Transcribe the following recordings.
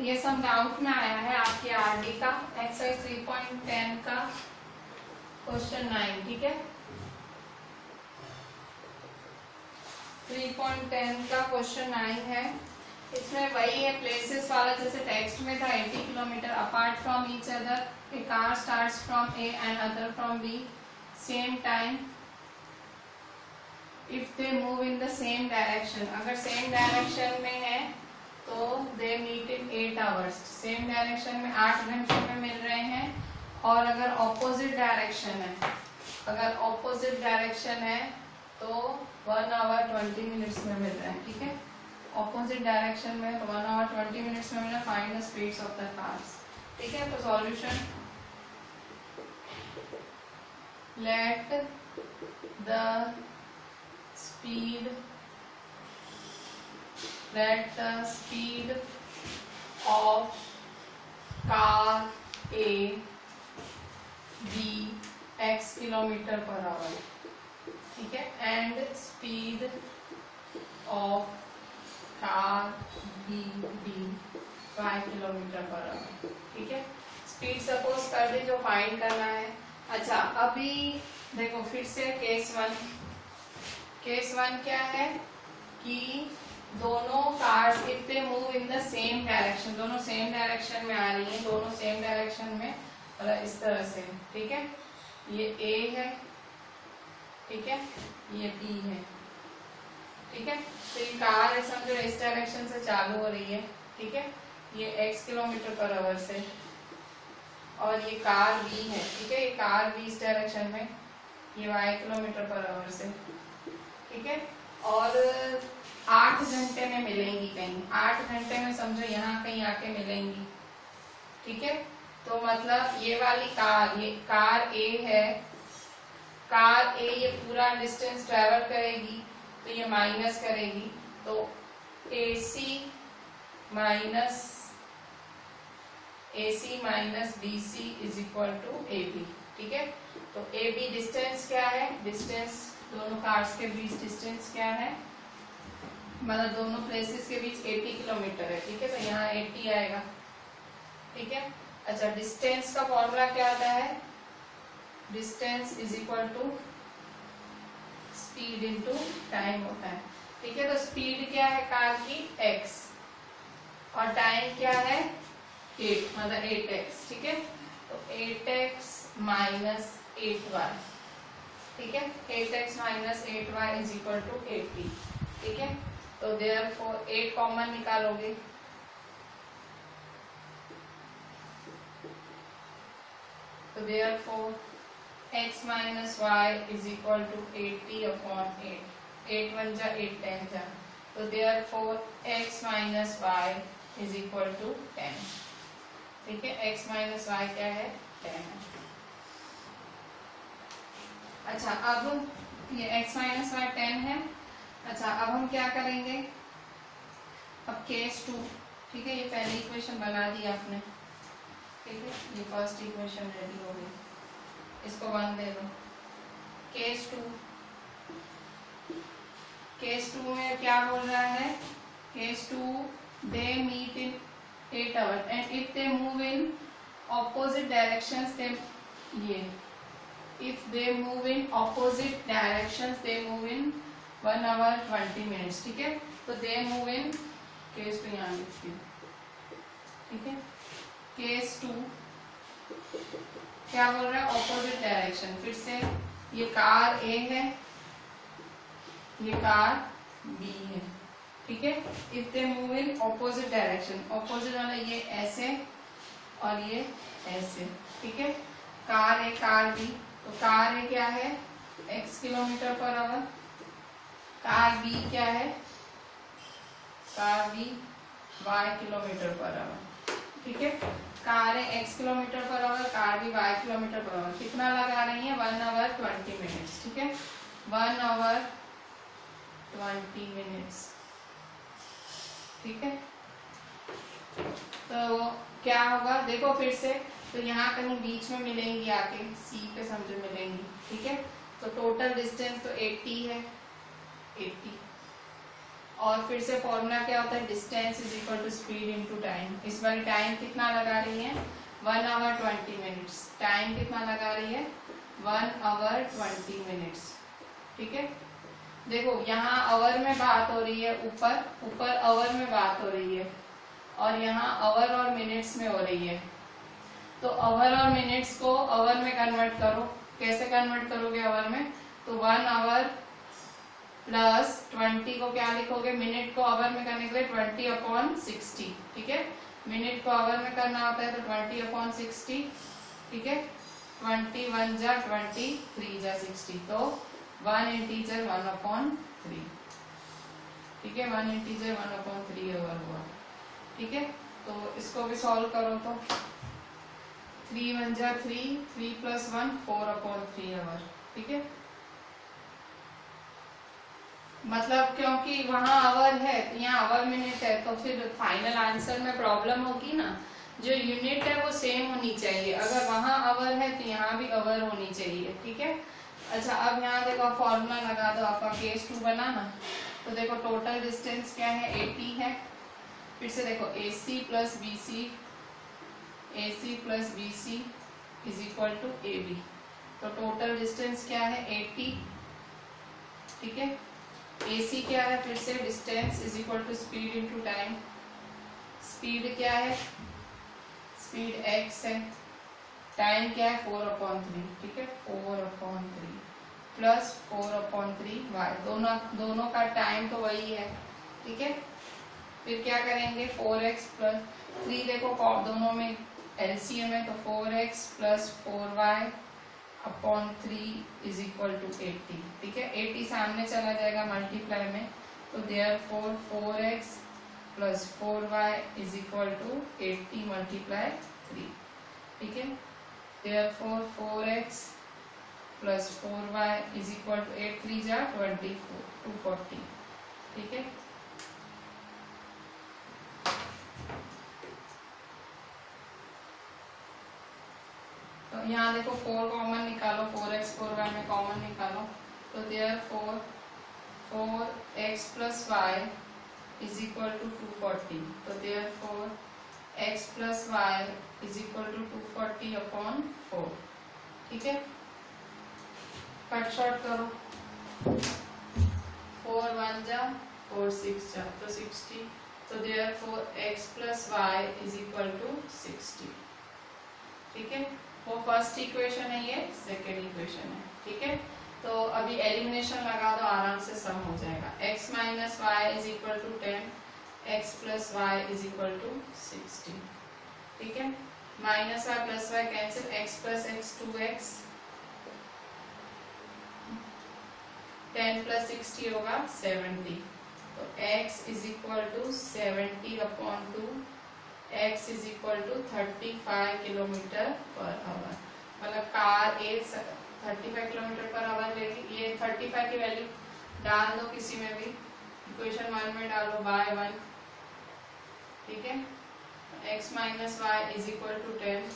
ये सब डाउट में आया है आपके आरडी का एक्सरसाइज थ्री पॉइंट टेन का क्वेश्चन नाइन ठीक है? थ्री पॉइंट टेन का क्वेश्चन नाइन है। इसमें वही है प्लेसेस वाला, जैसे टेक्स्ट में था 80 kilometre apart from each other a car starts from A and other from B same time if they move in the same direction अगर सेम डायरेक्शन में है तो they meet in eight hours same direction में आठ घंटे में मिल रहे हैं और अगर ऑपोजिट डायरेक्शन है, अगर ऑपोजिट डायरेक्शन है तो वन आवर ट्वेंटी मिनट्स में मिल रहे हैं, ठीक है? ऑपोजिट डायरेक्शन में तो वन आवर ट्वेंटी मिनट्स में मिला find the speeds of the cars ठीक है तो solution let the speed let the speed of car A be x kilometer per hour. ठीक है? And speed of car B be 5 kilometre per hour ठीक है? Speed suppose कर दे जो find करना है। अच्छा अभी देखो फिर से केस वन केस वन क्या है? कि दोनों cars if they move in the same direction दोनों सेम डायरेक्शन में आ रही हैं, दोनों सेम डायरेक्शन में मतलब इस तरह से, ठीक है? ये ए है, ठीक है? ये बी है, ठीक है? तो ये कार है समझो इस डायरेक्शन से चालू हो रही है, ठीक है? ये एक्स किलोमीटर पर आवर से, और ये कार बी है, ठीक है? ये कार बी इस डायरेक्शन में, ये वाई किलोमीटर पर आवर से, ठीक है? और आठ घंटे में मिलेंगी कहीं। आठ घंटे में समझो यहाँ कहीं आके मिलेंगी। ठीक है? तो मतलब ये वाली कार, ये कार ए है। कार ए ये पूरा डिस्टेंस ट्रेवल करेगी तो ये माइनस करेगी। तो A C minus A C minus B C is equal to A B ठीक है? तो ए बी डिस्टेंस क्या है? डिस्टेंस दोनों कार्स के बीच डिस्टेंस क्या है? मतलब दोनों प्लेसेस के बीच 80 किलोमीटर है, ठीक है? तो यहाँ 80 आएगा, ठीक है? अच्छा डिस्टेंस का फॉर्मूला क्या आता है? Distance is equal to speed into time होता है, ठीक है? तो स्पीड क्या है कार की? X. और टाइम क्या है? 8 मतलब 8x ठीक है? तो 8x माइनस 8y ठीक है? 8x minus 8y is equal to eighty ठीक है? तो देयर फोर एट कॉमन निकालोगे। तो therefore x minus y is equal to eighty upon eight eight one जा एट टेन जा। तो therefore x minus y is equal to ten ठीक है? एक्स माइनस वाई क्या है? टेन अच्छा अब ये x माइनस वाई टेन है। अच्छा अब हम क्या करेंगे? अब केस टू ठीक है? ये पहली इक्वेशन बना दी आपने। ठीक है? ये फ़र्स्ट इक्वेशन रेडी हो गई। इसको वन दे दो। केस टू केस टू में क्या बोल रहा है? Case two they meet in eight hour and if they move in opposite directions they ये। If they move in opposite directions, they move in one hour twenty minutes ठीक है? तो they move in case two यहाँ लिखती हूँ ठीक है? Case to क्या बोल रहा है? ऑपोजिट डायरेक्शन फिर से, ये कार ए है, ये कार बी है। ठीक है? If they move in opposite direction opposite वाला ये ऐसे और ये ऐसे ठीक है? कार ए कार बी तो कार ए क्या है? X kilometre per hour car B क्या है? Car B y kilometre per hour ठीक है? कार है x kilometre per hour car B y kilometre per hour कितना लगा रही है? वन आवर ट्वेंटी मिनट्स ठीक है? वन आवर ट्वेंटी मिनट्स ठीक है? तो क्या होगा? देखो फिर से. तो यहाँ कहीं बीच में मिलेंगी आके सी पे समझो मिलेंगी. ठीक है? तो टोटल डिस्टेंस तो 80 है. 80 और फिर से फॉर्मूला क्या होता है? Distance is equal to speed into time इस बार टाइम कितना लगा रही है? One hour twenty minutes time कितना लगा रही है? वन आवर ट्वेंटी मिनट्स ठीक है? देखो, यहाँ आवर में बात हो रही है ऊपर ऊपर आवर में बात हो रही है। और यहाँ आवर और मिनट्स में हो रही है। तो आवर और मिनट्स को आवर में कन्वर्ट करो। कैसे कन्वर्ट करोगे आवर में? तो वन आवर प्लस ट्वेंटी को क्या लिखोगे? मिनट को आवर में करने के लिए ट्वेंटी अपॉन सिक्सटी ठीक है? मिनट को आवर में करना होता है तो ट्वेंटी अपॉन सिक्सटी ठीक है? ट्वेंटी वन जा ट्वेंटी थ्री जा सिक्सटी तो one integer one upon three ठीक है? One integer one upon three over हुआ ठीक है? तो इसको भी सॉल्व करो तो थ्री वन जा three three plus one four upon three over ठीक है? मतलब क्योंकि वहाँ आवर है तो यहाँ आवर मिनट है तो फिर फाइनल आंसर में प्रॉब्लम होगी ना। जो यूनिट है वो सेम होनी चाहिए। अगर वहाँ आवर है तो यहाँ भी आवर होनी चाहिए, ठीक है? अच्छा अब यहाँ देखो फॉर्मूला लगा दो, आपका केस टू बना ना। तो देखो टोटल डिस्टेंस क्या है? एटी है। फिर से देखो A C plus B C A C plus B C is equal to A B तो टोटल डिस्टेंस क्या है? एटी ठीक है? AC क्या है? फिर से distance is equal to speed into time speed क्या है? स्पीड एक्स है. टाइम क्या है? फोर अपॉन थ्री ठीक है? Four upon three plus four upon three y दोनों दोनों का टाइम तो वही है. ठीक है? फिर क्या करेंगे? फोर एक्स प्लस थ्री देखो, दोनों में एलसीएम है तो four x plus four y upon three is equal to eighty ठीक है? एटी सामने चला जाएगा मल्टीप्लाई में तो therefore four x plus four y is equal to eighty multiply three ठीक है? Therefore four x plus four y is equal to eight three जा ट्वेंटी फोर टू फोर्टी ठीक है? यहाँ देखो फोर कॉमन निकालो फोर एक्स फोर वाई में common निकालो। तो therefore four x plus y is equal to two forty तो therefore x plus y is equal to two forty upon four ठीक है? कट शॉर्ट करो। फोर वन जा four six जा। तो सिक्सटी तो therefore x plus y is equal to sixty ठीक है? वो फ़र्स्ट इक्वेशन है ये सेकेंड इक्वेशन है, ठीक है? तो अभी एलिमिनेशन लगा दो, आराम से सम हो जाएगा। X minus y is equal to ten x plus y is equal to sixty ठीक है? Minus y plus y cancel x plus x two x ten plus sixty होगा सेवेंटी तो x is equal to seventy upon two x is equal to thirty five kilometre per hour मतलब car एक thirty five kilometre per hour लेगी। ये thirty five की value डाल दो किसी में भी। इक्वेशन वन में डालो बाय वन ठीक है? X minus y is equal to ten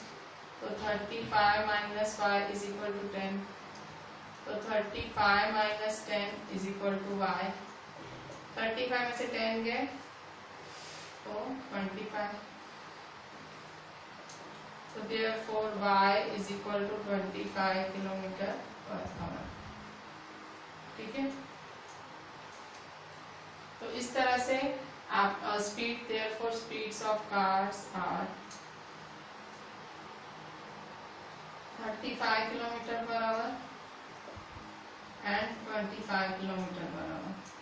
तो thirty five minus y is equal to ten तो thirty five minus ten is equal to y thirty five में से टेन गए। तो twenty five So therefore, y is equal to 25 kilometre per hour ठीक है? तो इस तरह से आप speed therefore speeds of cars are 35 kilometre per hour and 25 kilometre per hour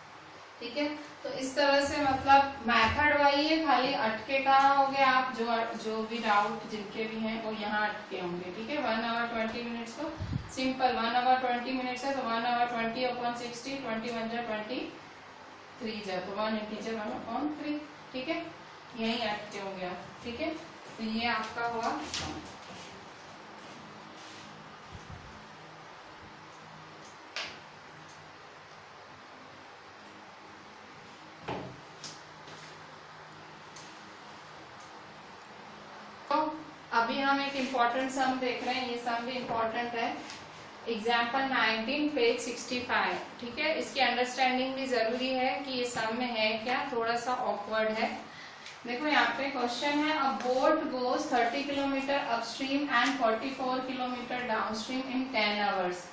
ठीक है? तो इस तरह से मतलब मेथड वही है, खाली अटके कहाँ हो गए आप? जो जो भी डाउट जिनके भी हैं, वो यहाँ अटके होंगे, ठीक है? वन आवर ट्वेंटी मिनट्स को simple one hour twenty minutes है तो one hour twenty upon sixty twenty one जा ट्वेंटी थ्री जा तो one integer one upon three ठीक है? यही अटके होंगे आप, ठीक है? तो ये आपका हुआ अभी हम एक इंपॉर्टेंट सम देख रहे हैं, ये सम भी इंपॉर्टेंट है। एग्ज़ाम्पल 19 पेज 65 ठीक है? इसकी अंडरस्टैंडिंग भी ज़रूरी है कि ये सम में है क्या थोड़ा सा ऑकवर्ड है। देखो यहाँ पे क्वेश्चन है a boat goes 30 kilometre upstream and 44 kilometre downstream in 10 hours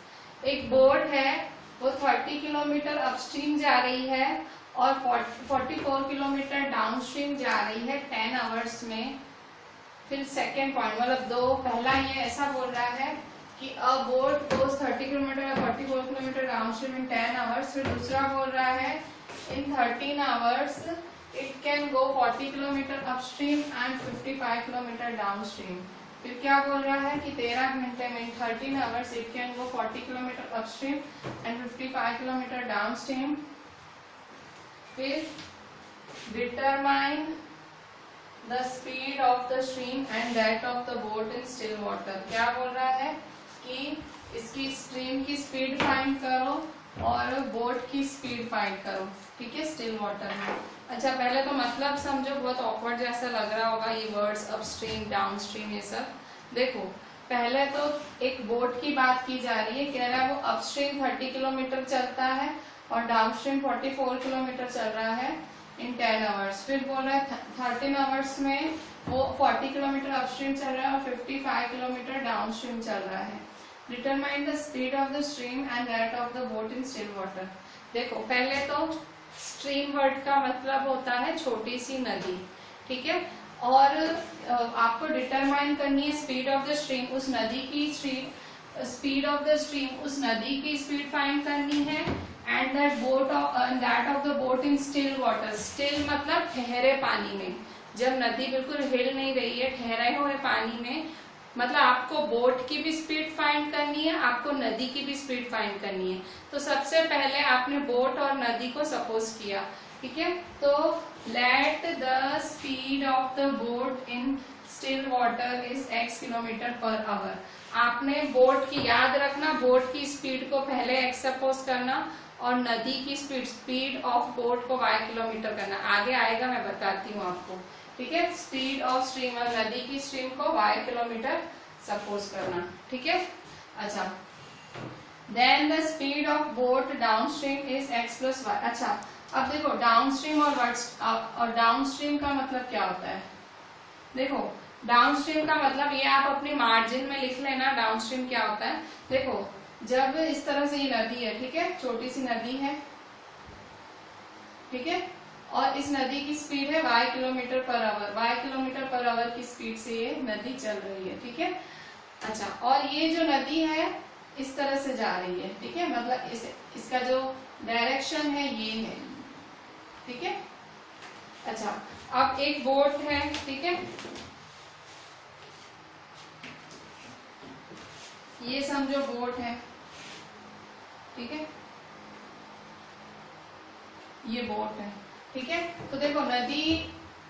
एक बोट है, वो 30 किलोमीटर अपस्ट्रीम जा रही है और 44 किलोमीटर डाउनस्ट्रीम जा रही है 10 आवर्स में। फिर सेकेंड पॉइंट मतलब दो, पहला ये ऐसा बोल रहा है कि अ बोट गोज 30 किलोमीटर या 44 किलोमीटर डाउनस्ट्रीम इन 10 आवर्स फिर दूसरा बोल रहा है in 13 hours it can go 40 kilometre upstream and 55 kilometre downstream फिर क्या बोल रहा है कि 13 घंटे में in 13 hours it can go 40 kilometre upstream and 55 kilometre downstream फिर determine the speed of the stream and that of the boat in still water क्या बोल रहा है? कि इसकी स्ट्रीम की स्पीड फाइंड करो और बोट की स्पीड फाइंड करो। ठीक है? स्टिल वाटर में। अच्छा पहले तो मतलब समझो, बहुत ऑकवर्ड जैसा लग रहा होगा ये words up stream down stream ये सब। देखो, पहले तो एक बोट की बात की जा रही है, कह रहा है वो अपस्ट्रीम 30 किलोमीटर चलता है और डाउन स्ट्रीम 44 किलोमीटर चल रहा है। इन 10 आवर्स फिर बोल रहा है थर्टीन आवर्स में वो 40 किलोमीटर अपस्ट्रीम चल रहा है और 55 किलोमीटर डाउन स्ट्रीम चल रहा है। Determine the speed of the stream and that of the boat in still water देखो, पहले तो स्ट्रीम वर्ड का मतलब होता है छोटी सी नदी, ठीक है? और आपको डिटरमाइन करनी है स्पीड ऑफ़ द स्ट्रीम उस नदी की stream speed of the stream उस नदी की स्पीड फाइंड करनी है। And that boat that of the boat in still water still मतलब ठहरे पानी में। जब नदी बिल्कुल हिल नहीं रही है, ठहरे हुए पानी में मतलब आपको बोट की भी स्पीड फाइंड करनी है, आपको नदी की भी स्पीड फाइंड करनी है। तो सबसे पहले आपने बोट और नदी को सपोज़ किया, ठीक है? तो let the speed of the boat in still water is x kilometre per hour आपने बोट की, याद रखना बोट की स्पीड को पहले एक्स सपोज़ करना। और नदी की स्पीड स्पीड ऑफ़ बोट को वाई किलोमीटर करना। आगे आएगा, मैं बताती हूँ आपको। ठीक है? स्पीड ऑफ़ स्ट्रीम और नदी की स्ट्रीम को वाई किलोमीटर सपोज़ करना। ठीक है? अच्छा। Then the speed of boat downstream is x plus y अच्छा अब देखो डाउन स्ट्रीम और और डाउन स्ट्रीम का मतलब क्या होता है? देखो डाउन स्ट्रीम का मतलब ये आप अपने मार्जिन में लिख लेना डाउन स्ट्रीम क्या होता है? देखो जब इस तरह से ये नदी है, ठीक है? छोटी सी नदी है, ठीक है? और इस नदी की स्पीड है y kilometre per hour y kilometre per hour की स्पीड से ये नदी चल रही है, ठीक है? अच्छा और ये जो नदी है, इस तरह से जा रही है, ठीक है? मतलब इस, इसका जो डायरेक्शन है, ये है, ठीक है? अच्छा अब एक बोट है, ठीक है? ये समझो बोट है। ठीक है? ये बोट है, ठीक है? तो देखो, नदी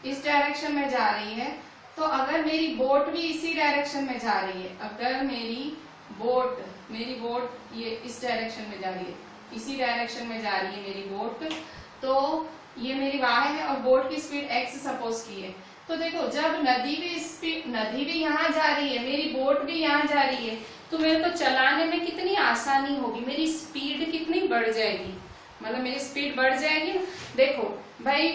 इस डायरेक्शन में जा रही है तो अगर मेरी बोट भी इसी डायरेक्शन में जा रही है, अगर मेरी बोट मेरी बोट ये इस डायरेक्शन में जा रही है, इसी डायरेक्शन में जा रही है मेरी बोट तो ये मेरी वाह है और बोट की स्पीड एक्स सपोज़ की है। तो देखो, जब नदी भी स्पीड नदी भी यहाँ जा रही है, मेरी बोट भी यहाँ जा रही है तो मेरे को चलाने में कितनी आसानी होगी? मेरी स्पीड कितनी बढ़ जाएगी? मतलब मेरी स्पीड बढ़ जाएगी देखो, भाई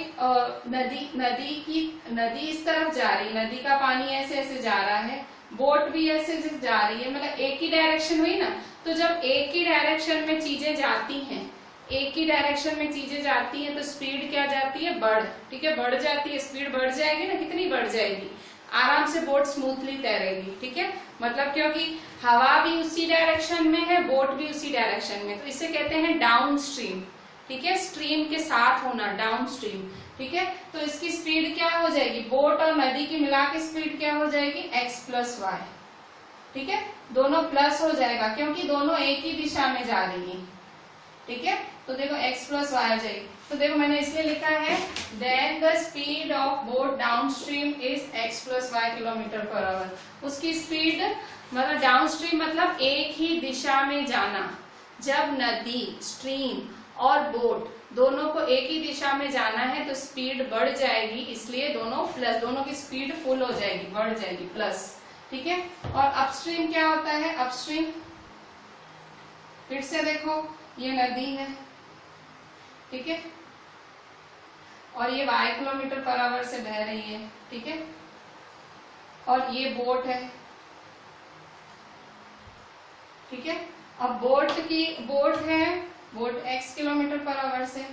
नदी नदी की, नदी इस तरफ़ जा रही नदी का पानी ऐसे ऐसे जा रहा है। बोट भी ऐसे ऐसे जा रही है। मतलब एक ही डायरेक्शन हुई ना? तो जब एक ही डायरेक्शन में चीज़ें जाती हैं, एक ही डायरेक्शन में चीज़ें जाती हैं तो स्पीड क्या जाती है? बढ़। ठीक है? बढ़ जाती है। स्पीड बढ़ जाएगी ना? कितनी बढ़ जाएगी? आराम से बोट स्मूथली तैरेगी, ठीक है? मतलब क्योंकि हवा भी उसी डायरेक्शन में है, बोट भी उसी डायरेक्शन में तो इसे कहते हैं डाउन स्ट्रीम ठीक है? स्ट्रीम के साथ होना डाउन स्ट्रीम ठीक है? तो इसकी स्पीड क्या हो जाएगी? बोट और नदी की मिला के स्पीड क्या हो जाएगी? एक्स प्लस वाई ठीक है? दोनों प्लस हो जाएगा, क्योंकि दोनों एक ही दिशा में जा रही है, ठीक है? तो देखो x प्लस वाई हो जाएगी। तो देखो मैंने इसलिए लिखा है then the speed of boat downstream is x plus y kilometre per hour उसकी स्पीड मतलब डाउन स्ट्रीम मतलब एक ही दिशा में जाना। जब नदी स्ट्रीम और बोट दोनों को एक ही दिशा में जाना है तो स्पीड बढ़ जाएगी। इसलिए दोनों प्लस दोनों की स्पीड फुल हो जाएगी, बढ़ जाएगी प्लस ठीक है? और अपस्ट्रीम क्या होता है? अपस्ट्रीम फिर से देखो, ये नदी है। ठीक है? और ये वाई किलोमीटर पर आवर से बह रही है, ठीक है? और ये बोट है, ठीक है? अब बोट की, बोट है, boat x kilometre per hour से।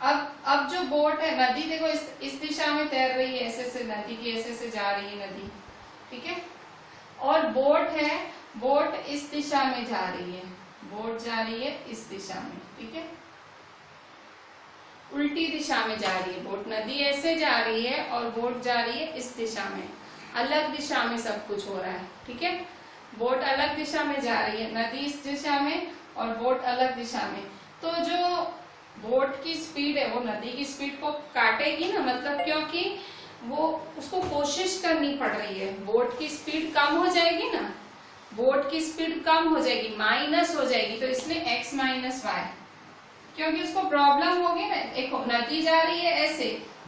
अब अब जो बोट है, नदी देखो, इस इस दिशा में तैर रही है, ऐसे से नदी की, ऐसे से जा रही है नदी, ठीक है? और बोट है, बोट इस दिशा में जा रही है, बोट जा रही है इस दिशा में, ठीक है? उल्टी दिशा में जा रही है। बोट नदी ऐसे जा रही है और बोट जा रही है इस दिशा में। अलग दिशा में सब कुछ हो रहा है, ठीक है? बोट अलग दिशा में जा रही है, नदी इस दिशा में और बोट अलग दिशा में। तो जो बोट की स्पीड है, वो नदी की स्पीड को काटेगी ना मतलब क्योंकि वो, उसको कोशिश करनी पड़ रही है। बोट की स्पीड कम हो जाएगी ना, बोट की स्पीड कम हो जाएगी, माइनस हो जाएगी तो इसमें एक्स माइनस वाई। क्योंकि उसको प्रॉब्लम होगी ना, एक नदी जा रही है ऐसे,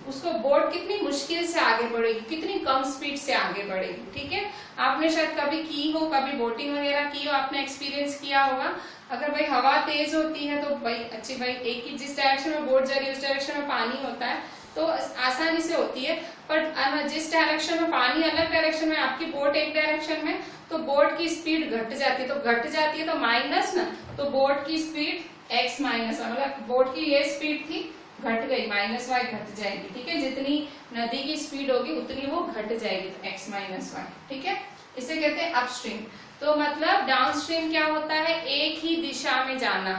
उसको बोट कितनी मुश्किल से आगे बढ़ेगी, कितनी कम स्पीड से आगे बढ़ेगी, ठीक है? आपने शायद कभी की हो, कभी बोटिंग वगैरह की हो, आपने एक्सपीरियंस किया होगा। अगर भाई हवा तेज होती है तो भाई, अच्छी भाई, एक ही जिस डायरेक्शन में बोट जा रही है, उस डायरेक्शन में पानी होता है तो आसानी से होती है। पर जिस डायरेक्शन में पानी, अलग डायरेक्शन में, आपकी बोट एक डायरेक्शन में तो बोट की स्पीड घट जाती है तो घट जाती है तो माइनस ना तो बोट की स्पीड एक्स माइनस वाई मतलब बोट की ये स्पीड थी, घट गई माइनस वाई घट जाएगी, ठीक है? जितनी नदी की स्पीड होगी, उतनी वो घट जाएगी एक्स माइनस वाई ठीक है? इसे कहते हैं अपस्ट्रीम तो मतलब डाउनस्ट्रीम क्या होता है? एक ही दिशा में जाना।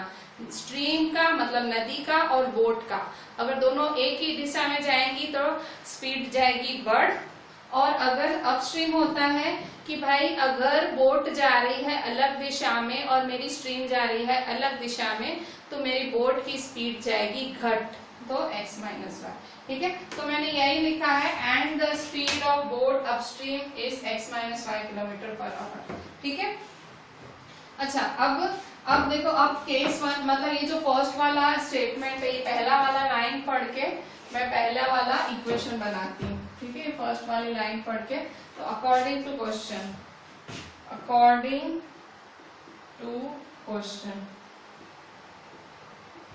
स्ट्रीम का मतलब नदी का और बोट का। अगर दोनों एक ही दिशा में जाएँगी तो स्पीड जाएगी बढ़ और अगर अपस्ट्रीम होता है कि भाई अगर बोट जा रही है अलग दिशा में और मेरी स्ट्रीम जा रही है अलग दिशा में तो मेरी बोट की स्पीड जाएगी घट तो x माइनस वाई ठीक है? तो मैंने यही लिखा है and the speed of boat upstream is x minus y kilometre per hour ठीक है? अच्छा अब अब देखो, अब केस वन मतलब ये जो फ़र्स्ट वाला स्टेटमेंट है, ये पहला वाला लाइन पढ़ के मैं पहला वाला इक्वेशन बनाती हूँ। ठीक है फ़र्स्ट वाली लाइन पढ़ के। तो according to question according to question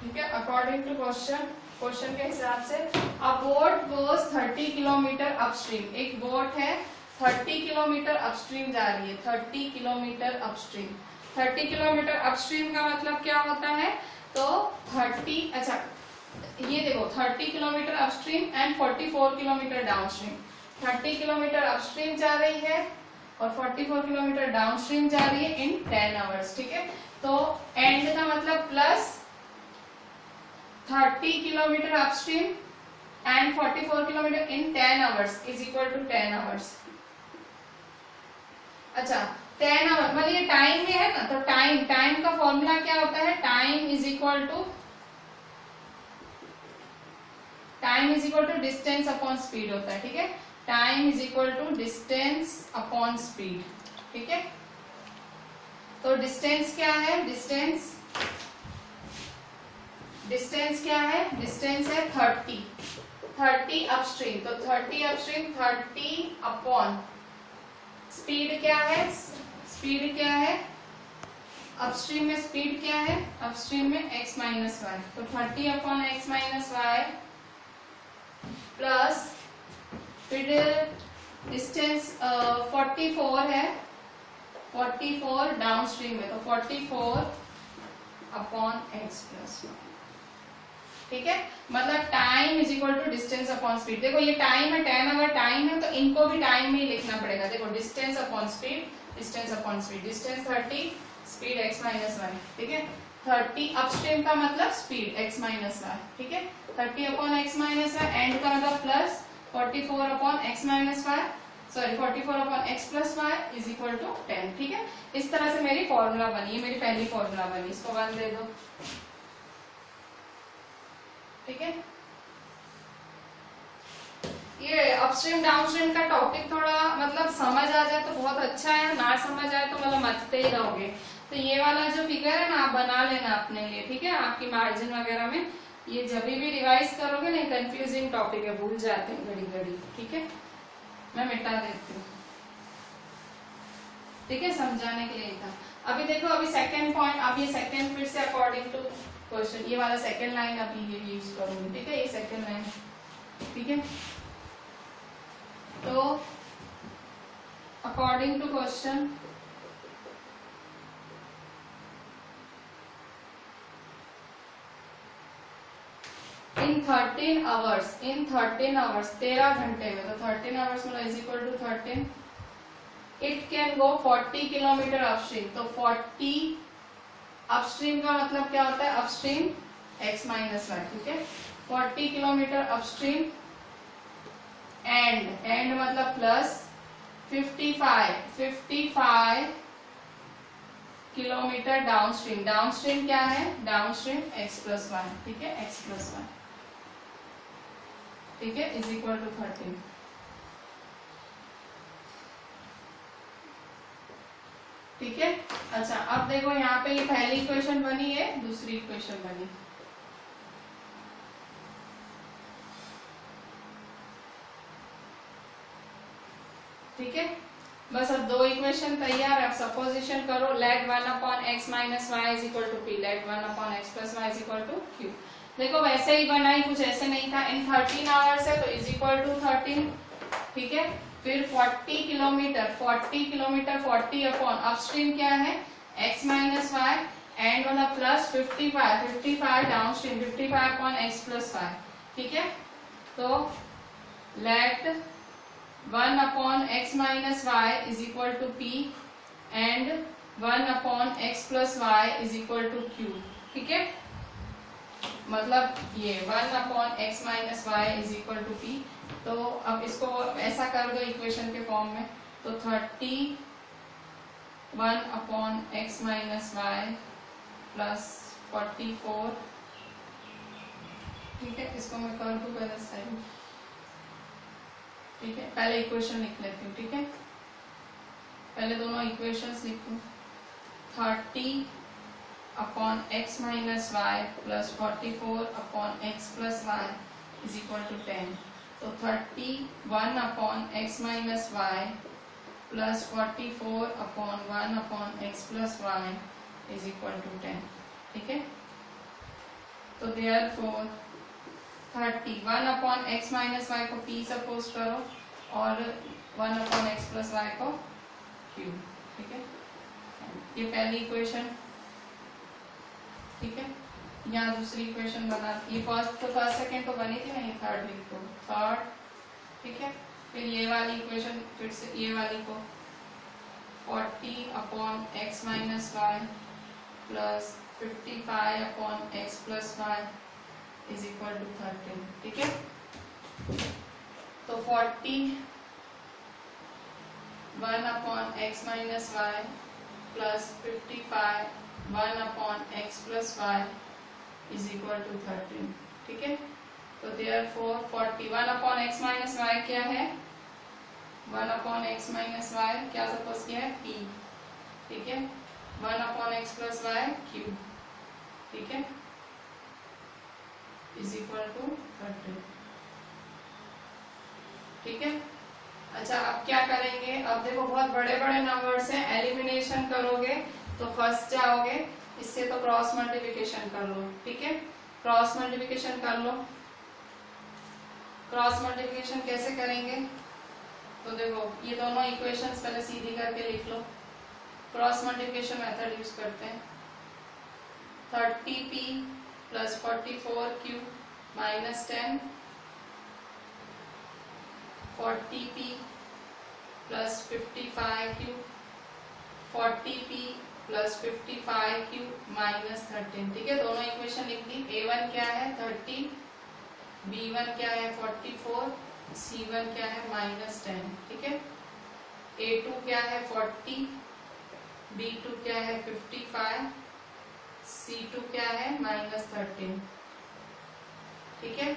ठीक है अकॉर्डिंग टू क्वेश्चन क्वेश्चन के हिसाब से a boat was 30 kilometre upstream एक बोट है 30 किलोमीटर अपस्ट्रीम जा रही है। 30 किलोमीटर अपस्ट्रीम 30 किलोमीटर अपस्ट्रीम का मतलब क्या होता है? तो 30 अच्छा ये देखो 30 kilometre upstream and 44 kilometre downstream 30 kilometre upstream जा रही है और 44 किलोमीटर डाउनस्ट्रीम जा रही है इन 10 आवर्स ठीक है? तो एंड का मतलब plus 30 kilometer upstream and 44 kilometre in 10 hours is equal to 10 hours अच्छा 10 आवर मतलब ये टाइम में है ना तो टाइम टाइम का फॉर्मूला क्या होता है? Time is equal to time is equal to distance upon speed होता है, ठीक है? Time is equal to distance upon speed ठीक है? तो डिस्टेंस क्या है? डिस्टेंस डिस्टेंस क्या है? डिस्टेंस है थर्टी थर्टी अपस्ट्रीम तो thirty upstream thirty upon speed क्या है? स्पीड क्या है? अपस्ट्रीम में स्पीड क्या है? अपस्ट्रीम में x माइनस वाई तो thirty upon x minus y plus फिर डिस्टेंस फोर्टी फोर है। फोर्टी फोर डाउन स्ट्रीम में तो forty four upon x plus ठीक है? मतलब time is equal to distance upon speed देखो, ये टाइम है टेन अगर टाइम है तो इनको भी टाइम में ही लिखना पड़ेगा। देखो distance upon speed distance upon speed distance thirty speed x minus one ठीक है? थर्टी अपस्ट्रीम का मतलब स्पीड एक्स माइनस वन ठीक है? Thirty upon x minus one and का मतलब plus forty four upon x minus y sorry forty four upon x plus y is equal to ten ठीक है? इस तरह से मेरी फॉर्मूला बनी है मेरी पहली फॉर्मूला बनी, इसको वन दे दो। ठीक है? ये अपस्ट्रीम डाउनस्ट्रीम का टॉपिक थोड़ा मतलब समझ आ जाए तो बहुत अच्छा है, ना समझ आए तो मतलब मचते ही रहोगे तो ये वाला जो फिगर है ना, आप बना लेना अपने लिए, ठीक है? आपकी मार्जिन वगैरह में ये जब भी रिवाइज करोगे ना कंफ्यूजिंग टॉपिक है, भूल जाते हैं घड़ी घड़ी ठीक है? मैं मिटा देती हूँ। ठीक है? समझाने के लिए था। अभी देखो, अभी सेकंड पॉइंट अब ये सेकंड फिर से अकॉर्डिंग टू क्वेश्चन ये वाला सेकंड लाइन अभी ये यूज़ करूँगी, ठीक है? ये सेकंड लाइन ठीक है? तो according to question in thirteen hours in thirteen hours तेरह घंटे में तो थर्टीन आवर्स मतलब is equal to thirteen it can go forty kilometre upstream तो फोर्टी अपस्ट्रीम का मतलब क्या होता है? अपस्ट्रीम एक्स माइनस वाई ठीक है? Forty kilometre upstream and and मतलब plus fifty five fifty five kilometre downstream downstream क्या है? Downstream x plus Y ठीक है? एक्स प्लस वाई ठीक है? इज़ इक्वल टू थर्टीन ठीक है? अच्छा अब देखो यहाँ पे ये पहली इक्वेशन बनी है, दूसरी इक्वेशन बनी। ठीक है? बस अब दो इक्वेशन तैयार है। सपोजिशन करो। Let one upon x minus y is equal to p let one upon x plus y is equal to q देखो वैसे ही बनाई कुछ ऐसे नहीं था। इन थर्टीन आवर्स है तो इज़ इक्वल टू थर्टीन ठीक है? फिर 40 किलोमीटर 40 किलोमीटर 40 अपॉन अपस्ट्रीम क्या है? X माइनस वाई एंड वाला plus 55 55 downstream 55 upon x plus y ठीक है? तो let 1 upon x minus y is equal to p and 1 upon x plus y is equal to q ठीक है? मतलब ये one upon x minus y is equal to p तो अब इसको ऐसा कर दो इक्वेशन के फॉर्म में तो thirty one upon x minus y plus forty four, ठीक है, इसको मैं कर दू पहले साइड ठीक है, पहले इक्वेशन लिख लेती हूँ, ठीक है, पहले दोनों इक्वेशंस लिखूं, thirty upon x minus y plus 44 upon x plus y is equal to 10. So 31 upon x minus y plus 44 upon 1 upon x plus y is equal to 10. ठीक है तो therefore thirty one upon x minus y को p suppose करो और one upon x plus y को q ठीक है ये पहली इक्वेशन ठीक है? यहाँ दूसरी इक्वेशन बना, ये फ़र्स्ट तो फ़र्स्ट सेकेंड तो बनी थी ना, ये थर्ड लिख दो थर्ड ठीक है? फिर ये वाली इक्वेशन फिर से ये वाली को। Forty upon x minus y plus fifty five upon x plus y is equal to thirteen ठीक है? तो forty one upon x minus y plus fifty five one upon x plus y is equal to thirteen, ठीक है? तो therefore forty one upon x minus y क्या है? One upon x minus y क्या suppose किया है? P ठीक है? One upon x plus y q ठीक है? इज़ इक्वल टू थर्टीन ठीक है? अच्छा अब क्या करेंगे? अब देखो, बहुत बड़े बड़े नंबर्स हैं एलिमिनेशन करोगे तो फ़र्स्ट जाओगे इससे तो क्रॉस मल्टीप्लिकेशन कर लो, ठीक है? क्रॉस मल्टीप्लिकेशन कर लो। क्रॉस मल्टीप्लिकेशन कैसे करेंगे? तो देखो, ये दोनों इक्वेशंस पहले सीधी करके लिख लो। क्रॉस मल्टीप्लिकेशन मेथड यूज़ करते हैं। Thirty p plus forty four q minus ten forty p plus fifty five q forty p plus fifty five q minus thirteen, ठीक है? दोनों इक्वेशन लिख दी। ए वन क्या है? थर्टी बी वन क्या है? फोर्टी फोर सी वन क्या है? माइनस टेन, ठीक है? ए टू क्या है? फोर्टी बी टू क्या है? फिफ्टी फाइव सी टू क्या है? माइनस थर्टीन, ठीक है?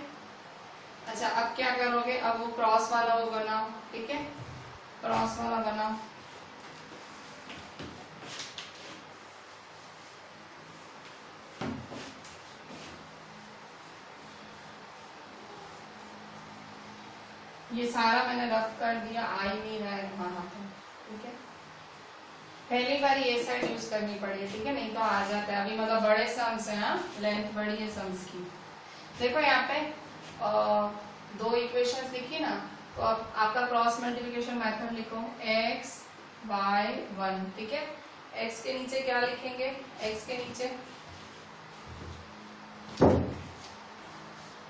अच्छा अब क्या करोगे? अब वो क्रॉस वाला वो बनाओ, ठीक है? क्रॉस वाला बनाओ। ये सारा मैंने रफ कर दिया आ ही नहीं रहा है वहाँ पे ठीक है? पहली बार ये साइड यूज़ करनी पड़ी ठीक है? नहीं तो आ जाता है। अभी मतलब बड़े सम्स है हाँ? लेंथ बड़ी है सम्स की। देखो यहाँ पे आ, दो इक्वेशंस लिखी ना तो अब आपका क्रॉस मल्टीप्लिकेशन मेथड लिखो। X y वन ठीक है? X के नीचे क्या लिखेंगे? X के नीचे।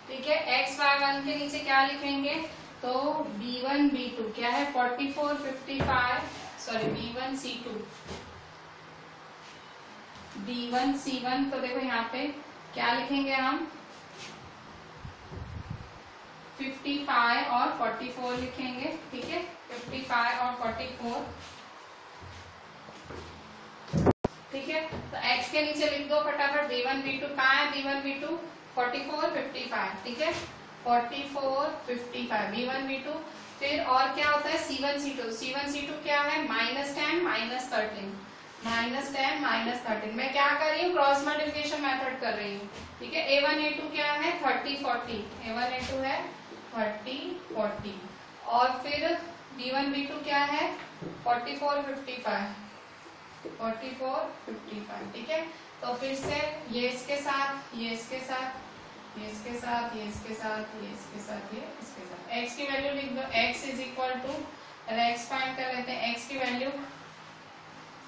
ठीक है? X y वन के नीचे क्या लिखेंगे? तो b1 b2 क्या है? 44 55 sorry b one c two b one c one तो देखो यहाँ पे क्या लिखेंगे हम? 55 और 44 लिखेंगे, ठीक है? 55 और 44 ठीक है? तो x के नीचे लिख दो फटाफट b1 b2 कहाँ है? B1 b2 44 55 ठीक है? 44 55 b1 b2 फिर और क्या होता है? C1 C2 C1 C2 क्या है? Minus ten minus thirteen minus ten minus thirteen मैं क्या कर रही हूँ? क्रॉस मल्टीप्लिकेशन मेथड कर रही हूँ। ठीक है? ए वन ए टू क्या है? Thirty forty a one a two है? थर्टी फोर्टी और फिर बी वन बी टू क्या है? Forty four fifty five forty four fifty five ठीक है? तो फिर से ये इसके साथ, ये इसके साथ ये इसके साथ, ये इसके साथ, ये इसके साथ, ये इसके साथ। X की वैल्यू लिख दो। X is equal to x find कर लेते हैं। X की वैल्यू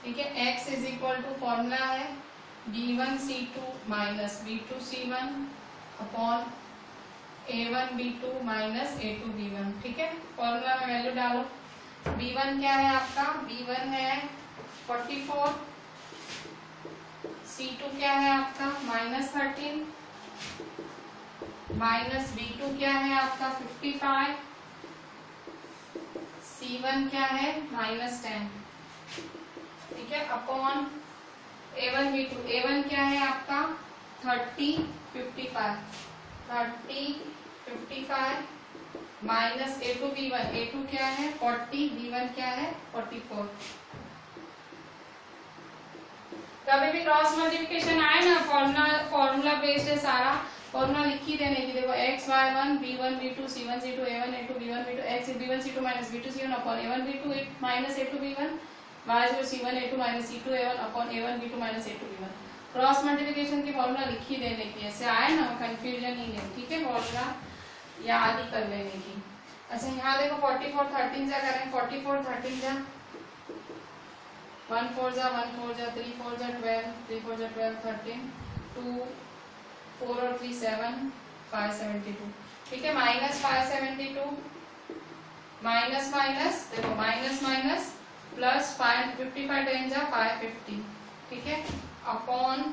ठीक है? X is equal to formula है b1 c2 minus b2 c1 upon a1 b2 minus a2 b1 ठीक है? फॉर्मूला में वैल्यू डालो। B1 क्या है आपका? B1 है 44 c2 क्या है आपका? Minus thirteen minus b two क्या है आपका? Fifty five. सी वन क्या है? Minus ten. ठीक है, upon a one, b two. A one क्या है आपका? Thirty fifty five. Thirty fifty five minus a two, b one. A two क्या है? फोर्टी। बी वन क्या है? Forty four. कभी भी क्रॉस मल्टीप्लिकेशन आए ना फॉर्मूला फॉर्मूला बेस्ड है सारा फॉर्मूला लिख ही देने की, देखो x y one b one b two c one c two a one a two b one b two x b one c two minus b two c one upon a one b two minus cross multiplication की formula लिख ही देने की, ऐसे आए ना confusion ही नहीं, ठीक है फॉर्मूला याद ही कर लेने की। अच्छा यहाँ देखो फोर्टी फोर थर्टीन जा करें फोर्टी फोर थर्टीन जा। वन फोर जा वन फोर जा थ्री फोर जा ट्वेल्व थ्री फोर जा ट्वेल्व थर्टीन टू फोर और three seven, five seventy two. ठीक है, minus five seventy two, minus minus, देखो minus minus, plus five fifty five ten जा five fifty. ठीक है, अपॉन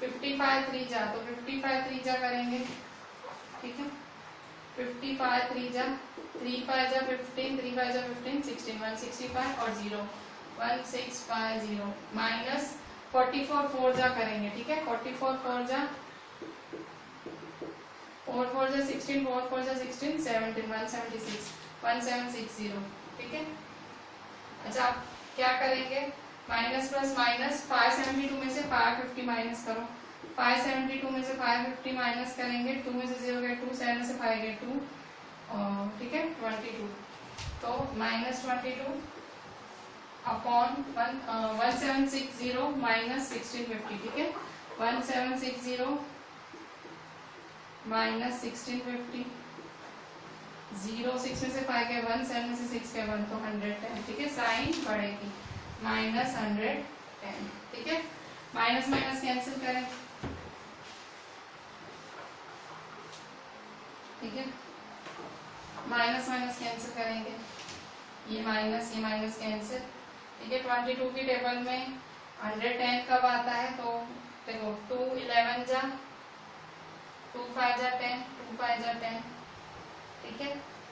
फिफ्टी फाइव थ्री जा तो फिफ्टी फाइव थ्री जा करेंगे। ठीक है, फिफ्टी फाइव थ्री जा, थ्री फाइव जा फिफ्टीन, थ्री फाइव जा fifteen, sixteen, one sixty five और zero. One six five zero, minus forty four four जा करेंगे। ठीक है, फोर्टी फोर फोर जा फोर फोर जा सिक्सटीन, फोर फोर जा sixteen, seventeen, one seventy six, one seven six zero. ठीक है? अच्छा आप क्या करेंगे? Minus plus minus five seventy two में से फाइव फिफ्टी माइनस करो। फाइव सेवेंटी टू में से फाइव फिफ्टी माइनस करेंगे, टू में से ज़ीरो गए टू, सेवन से फाइव गए टू। ठीक है? Twenty two. तो minus twenty two upon one one seven six zero minus sixteen fifty, ठीक है? One seven six zero minus sixteen fifty, zero six में से फाइव के वन, सेवन से सिक्स के वन तो हंड्रेड टेन, ठीक है? साइन बढ़ेगी। माइनस हंड्रेड टेन, ठीक है? माइनस माइनस कैंसिल करें। ठीक है? माइनस माइनस कैंसिल करेंगे। ये माइनस ये माइनस कैंसिल। ठीक है? ट्वेंटी टू की टेबल में हंड्रेड टेन कब आता है? तो देखो, टू इलेवन जा टू फाइव जा टेन, टू फाइव जा टेन। ठीक है?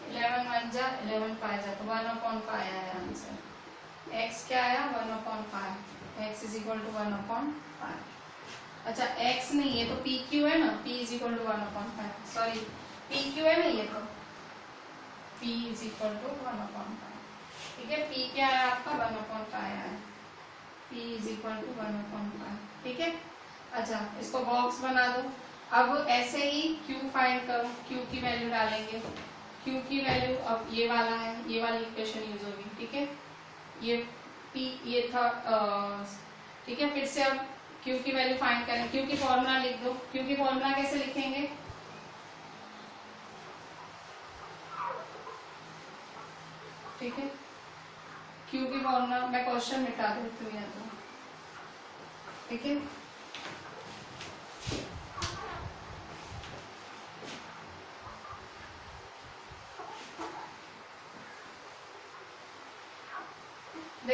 इलेवन वन जा, इलेवन फाइव जा। तो वन अपॉन फाइव आया आंसर एक्स क्या आया? One upon five. X is equal to one upon five. अच्छा एक्स नहीं है तो पी क्यू है ना? P is equal to one upon five. Sorry p q है ना ये तो? P is equal to one upon five. ठीक है? पी क्या है आपका? वन अपॉन फाइव है। P is equal to one upon five. ठीक है? अच्छा इसको बॉक्स बना दो। अब ऐसे ही Q फाइंड करो Q की वैल्यू डालेंगे। Q की वैल्यू अब ये वाला है, ये वाली इक्वेशन यूज़ होगी, ठीक है? ये पी ये था ठीक है? फिर से अब क्यू की वैल्यू फाइंड करें। क्यू की फॉर्मूला लिख दो। क्यू की फॉर्मूला कैसे लिखेंगे? ठीक है? क्यू की फॉर्मूला मैं क्वेश्चन मिटा देती हूँ या तो ठीक है?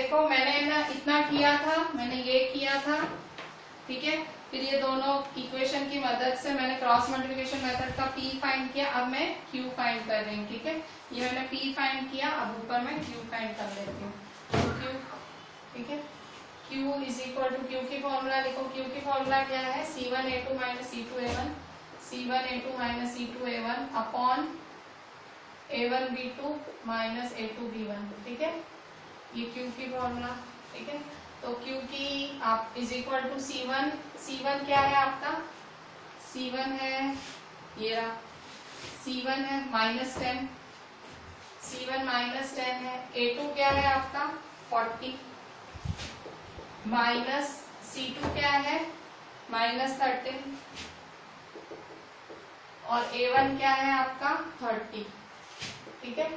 देखो, मैंने ना इतना किया था, मैंने ये किया था, ठीक है? फिर ये दोनों इक्वेशन की मदद से मैंने क्रॉस मल्टीप्लिकेशन मेथड का पी फाइंड किया, अब मैं क्यू फाइंड कर रही हूँ, ठीक है? ये मैंने p फाइंड किया, अब ऊपर मैं क्यू फाइंड कर लेती हूँ। Q, ठीक है? Q is equal to q की फॉर्मूला लिखो क्यू की फॉर्मूला क्या है? C1 a2 minus c2 a1 c1 a2 minus c2 a1 upon a1 b2 minus a2 b1 ठीक है? ये q की फॉर्मूला ठीक है? तो q की आप is equal to C one C one क्या है आपका? सी वन है, ये रहा। सी वन है minus ten C one minus ten है। ए टू क्या है आपका? फोर्टी माइनस सी टू क्या है? माइनस थर्टीन और ए वन क्या है आपका? थर्टी ठीक है?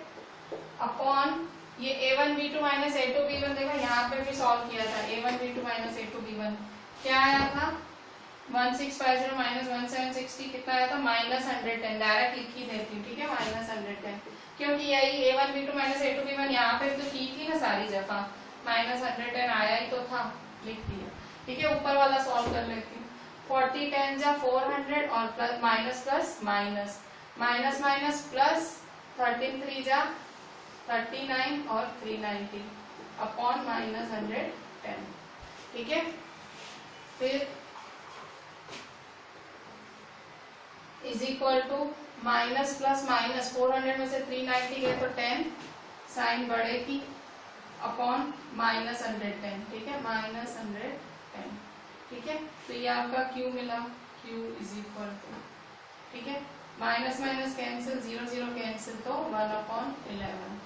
अपॉन ये A one B two minus A two B one देखो, यहाँ पे भी सॉल्व किया था A one B two minus A two B one क्या आया था? One six five zero minus one seven sixty कितना आया था? माइनस हंड्रेड टेन डायरेक्ट लिख ही देती हूँ, ठीक है? माइनस हंड्रेड टेन क्योंकि यही A one B two minus A two B one यहाँ पे तो की थी ना सारी जगह। माइनस हंड्रेड टेन आया ही तो था, लिख दिया। ठीक है, ऊपर वाला सॉल्व कर लेती हूँ। फोर्टी टेन जा फोर हंड्रेड और plus minus plus minus minus minus plus thirteen three जा थर्टी नाइन और three ninety upon minus hundred ten. ठीक है? फिर is equal to minus plus minus four hundred में से थ्री नाइनटी है तो टेन। साइन बढ़ेगी अपॉन माइनस हंड्रेड टेन। ठीक है? Minus hundred ten. ठीक है? तो ये आपका क्यू मिला। क्यू इज़ इक्वल टू ठीक है? Minus minus cancel, zero zero cancel तो वन अपॉन इलेवन।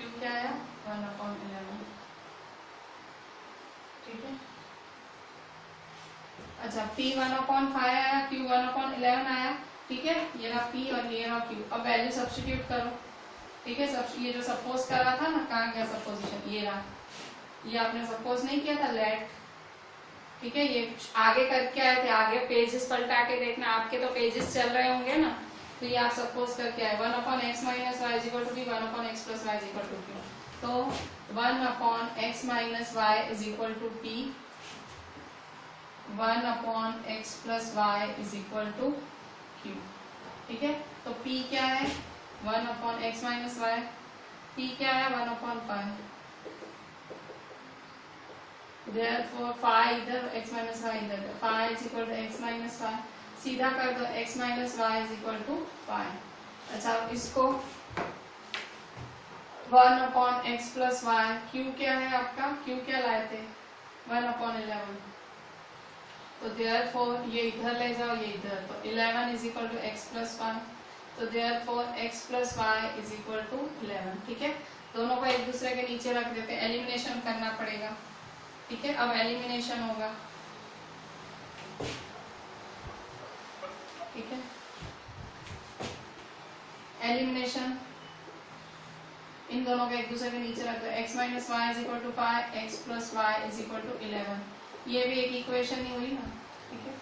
क्यू क्या आया? वन अपॉन इलेवन ठीक है। अच्छा p वन अपॉन फाइव आया, q वन अपॉन इलेवन आया। ठीक है? ये रहा p और ये रहा q अब वैल्यू सब्सटीट्यूट करो। ठीक है? सब ये जो सपोज़ करा था ना, कहाँ गया सपोजिशन ये रहा। ये आपने सपोज़ नहीं किया था लेट ठीक है? ये आगे करके आए थे, आगे पेजेस पलटा के देखना। आपके तो पेजेस चल रहे होंगे ना। तो ये आप सपोज़ करके आए। One upon X minus Y equal to B one upon X plus Y equal to Q तो one upon X minus Y is equal to P one upon X plus Y is equal to Q ठीक है? तो p क्या है? One upon X minus Y p क्या है? One upon five therefore, phi इधर, x minus y इधर। Phi is equal to x minus y सीधा कर दो, x minus Y is equal to phi अच्छा इसको one upon X plus Y Q क्या है आपका? क्यू क्या लाए थे? वन अपॉन इलेवन तो देयर फोर ये इधर ले जाओ, ये इधर। तो eleven is equal to X plus one तो therefore X plus Y is equal to eleven ठीक है? दोनों को एक दूसरे के नीचे रख देते एलिमिनेशन करना पड़ेगा, ठीक है? अब एलिमिनेशन होगा। ठीक है? एलिमिनेशन इन दोनों को एक दूसरे के नीचे रख दो। X minus Y is equal to five X plus Y is equal to eleven ये भी एक इक्वेशन ही हुई ना? ठीक है?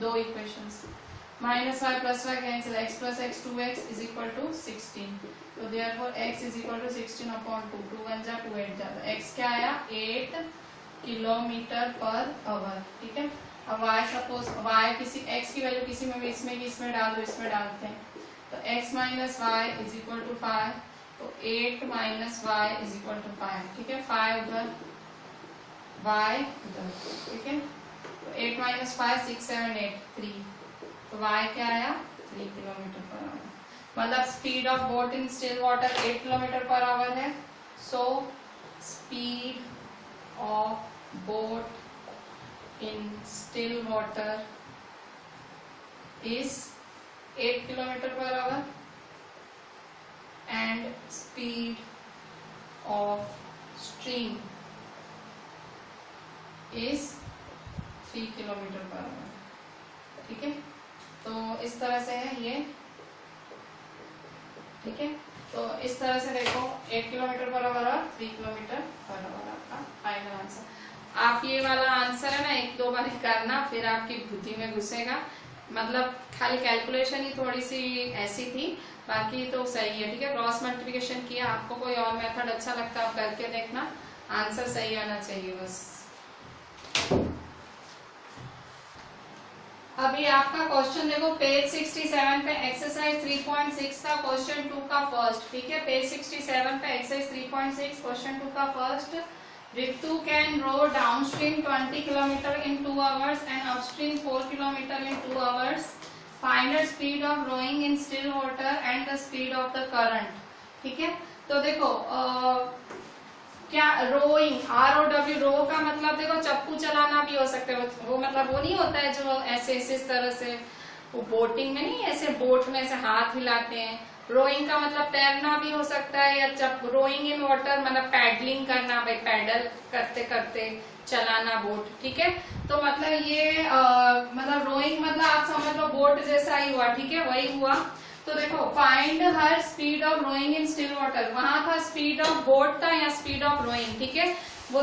दो equations minus Y plus Y cancel X plus X two X is equal to sixteen तो therefore X is equal to sixteen upon two two one जा टू एट जाता एक्स क्या आया? एट किलोमीटर पर आवर ठीक है? अब y suppose y किसी, x की वैल्यू किसी में भी इसमें की इसमें डाल दो, इसमें डालते हैं। तो x minus Y is equal to five तो eight minus Y is equal to five ठीक है? फाइव उधर, y उधर, ठीक है? तो eight minus five six seven eight three तो y क्या आया? थ्री किलोमीटर पर आवर मतलब speed of boat in still water eight kilometer per hour है। So speed of boat in still water is 8 kilometer per hour and speed of upstream is three kilometer per hour ठीक है? तो इस तरह से है ये। ठीक है? तो इस तरह से देखो एट किलोमीटर पर आवर और थ्री किलोमीटर पर आवर आपका फाइनल आंसर आप ये वाला आंसर है ना, एक दो बार करना, फिर आपकी बुद्धि में घुसेगा। मतलब खाली कैलकुलेशन ही थोड़ी सी ऐसी थी, बाकी तो सही है, ठीक है? क्रॉस मल्टीप्लिकेशन किया, आपको कोई और मेथड अच्छा लगता है आप करके देखना। आंसर सही आना चाहिए बस। अभी आपका क्वेश्चन देखो पेज 67 पे एक्सरसाइज 3.6 का क्वेश्चन टू का फ़र्स्ट ठीक है? पेज 67 पे एक्सरसाइज 3.6 क्वेश्चन टू का first Ritu can row downstream 20 km in 2 hours and upstream 4 km in 2 hours. Find the speed of rowing in still water and the speed of the current. ठीक है तो देखो क्या rowing R O W row का मतलब देखो चप्पू चलाना भी हो सकता है वो मतलब वो नहीं होता है जो ऐसे इस तरह से वो बोटिंग में नहीं ऐसे बोट में ऐसे हाथ हिलाते हैं रोइंग का मतलब तैरना भी हो सकता है या जब रोइंग इन वाटर मतलब पैडलिंग करना भाई पैडल करते करते चलाना बोट ठीक है? तो मतलब ये आ, मतलब रोइंग मतलब आप समझ लो बोट जैसा ही हुआ ठीक है? वही हुआ। तो देखो find her speed of rowing in still water वहाँ था स्पीड ऑफ़ बोट था या स्पीड ऑफ़ रोइंग ठीक है? वो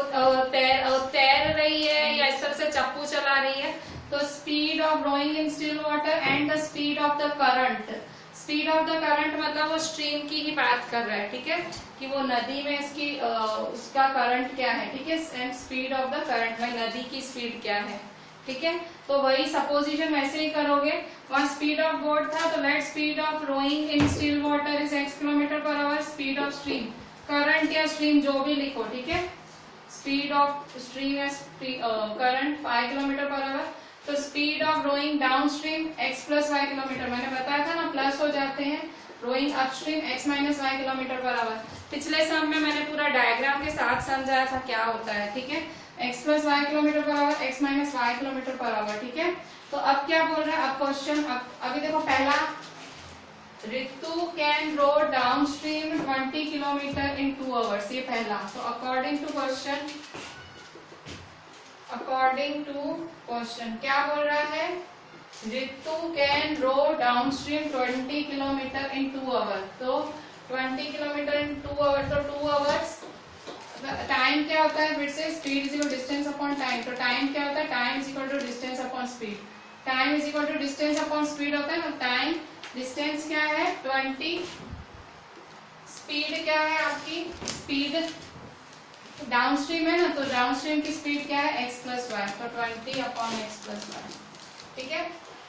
तैर तैर रही है या इस तरह से चप्पू चला रही है तो speed of rowing in still water and the speed of the current speed of the current मतलब वो स्ट्रीम की ही बात कर रहा है ठीक है? कि वो नदी में इसकी आ, उसका करंट क्या है ठीक है? And speed of the current में नदी की स्पीड क्या है ठीक है? तो वही सपोजिशन वैसे ही करोगे। वहाँ स्पीड ऑफ़ बोट था तो let speed of rowing in still water is X kilometer per hour speed of stream current या स्ट्रीम जो भी लिखो ठीक है? स्पीड ऑफ़ स्ट्रीम या current five kilometer per hour तो speed of rowing downstream X plus Y kilometer मैंने बताया था ना प्लस हो जाते हैं rowing upstream X minus Y kilometer hour पिछले सम में मैंने पूरा डायग्राम के साथ समझाया था क्या होता है, ठीक है? X plus Y kilometer hour X minus Y kilometer hour ठीक है? तो अब क्या बोल रहा है? अब क्वेश्चन अभी देखो पहला Ritu can row downstream twenty kilometer in two hours ये पहला। तो according to question according to question क्या बोल रहा है? Ritu can row downstream twenty kilometer in two hour तो twenty kilometer in two hour तो टू आवर्स टाइम क्या होता है? फिर से speed is equal distance upon time तो टाइम क्या होता है? Time is equal to distance upon speed time is equal to distance upon speed होता है टाइम डिस्टेंस क्या है? ट्वेंटी स्पीड क्या है आपकी? स्पीड डाउन स्ट्रीम है ना तो डाउन स्ट्रीम की स्पीड क्या है? एक्स प्लस वाई तो twenty upon X plus Y ठीक है?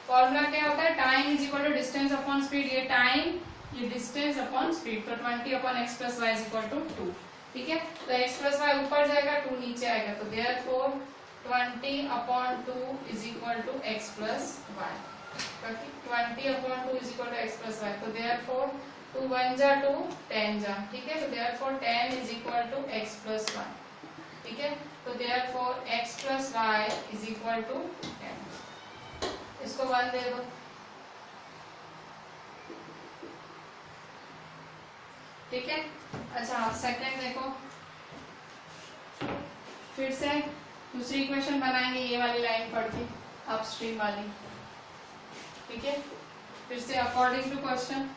फॉर्मूला क्या होता है? Time is equal to distance upon speed ये टाइम ये डिस्टेंस अपॉन स्पीड तो twenty upon X plus Y is equal to two ठीक है? तो एक्स प्लस वाई ऊपर जाएगा टू नीचे आएगा. तो therefore twenty upon two is equal to X plus Y twenty upon two is equal to X plus Y तो there four two one जा, टू टेन जा, ठीक है? तो therefore ten is equal to X plus one ठीक है? तो therefore X plus Y is equal to ten इसको वन दे दो। ठीक है? अच्छा आप सेकंड देखो। फिर से दूसरी इक्वेशन बनाएँगे ये वाली लाइन पढ़ के अपस्ट्रीम वाली। ठीक है? फिर से according to question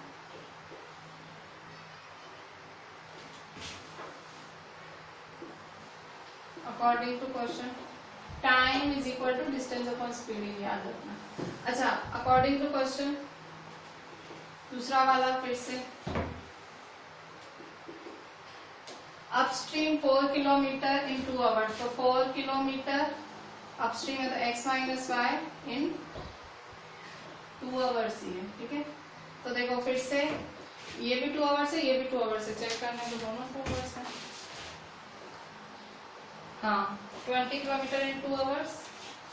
according to question time is equal to distance upon speed याद रखना। अच्छा अकॉर्डिंग टू क्वेश्चन दूसरा वाला फिर से। Upstream four kilometer in two hours तो फोर किलोमीटर अपस्ट्रीम है तो X minus Y in two hours ही है, ठीक है? तो देखो फिर से, ये भी टू आवर्स है, ये भी टू आवर्स है। चेक करने तो दोनों टू आवर्स है twenty kilometer in two hours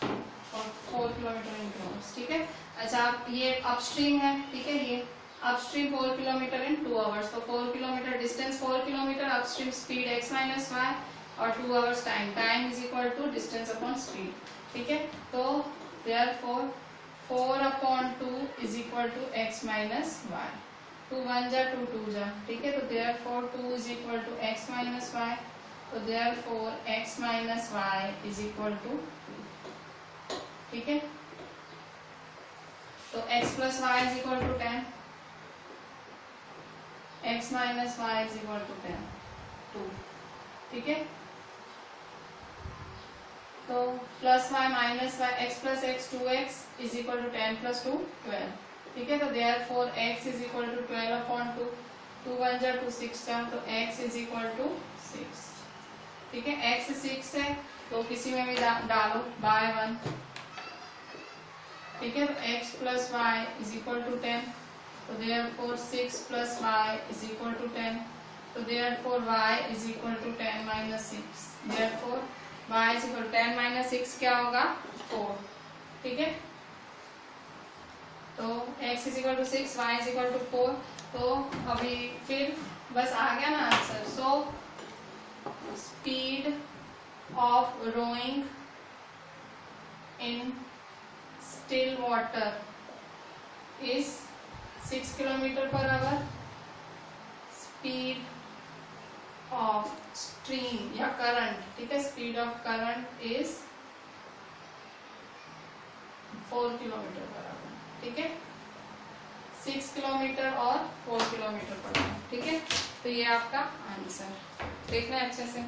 और four kilometer in two hours ठीक है? अच्छा आप ये अपस्ट्रीम है, ठीक है? ये upstream four kilometer in two hours तो four kilometer distance four kilometer upstream speed X minus Y और two hours time time is equal to distance upon speed ठीक है? तो therefore four upon two is equal to X minus Y two one जा two two जा, ठीक है? तो therefore two is equal to X minus Y तो therefore X minus Y is equal to ठीक है? तो x plus Y is equal to ten X minus Y is equal to ten two ठीक है? तो plus Y minus Y X plus X two X is equal to ten plus two twelve ठीक है? तो therefore X is equal to twelve upon two two one जा two six जा तो X is equal to six ठीक है? X six है तो किसी में भी डालो, बाय वन। ठीक है? X plus Y is equal to ten तो therefore six plus Y is equal to ten तो therefore Y is equal to ten minus six therefore y is equal ten minus six क्या होगा? Four ठीक है? तो x is equal to six Y is equal to four तो अभी फिर बस आ गया ना answer so speed of rowing in still water is six kilometer per hour speed of stream या करंट ठीक है? Speed of current is four kilometer per hour ठीक है? सिक्स किलोमीटर और फोर किलोमीटर पड़ता है, ठीक है? तो ये आपका आंसर। देखना अच्छे से।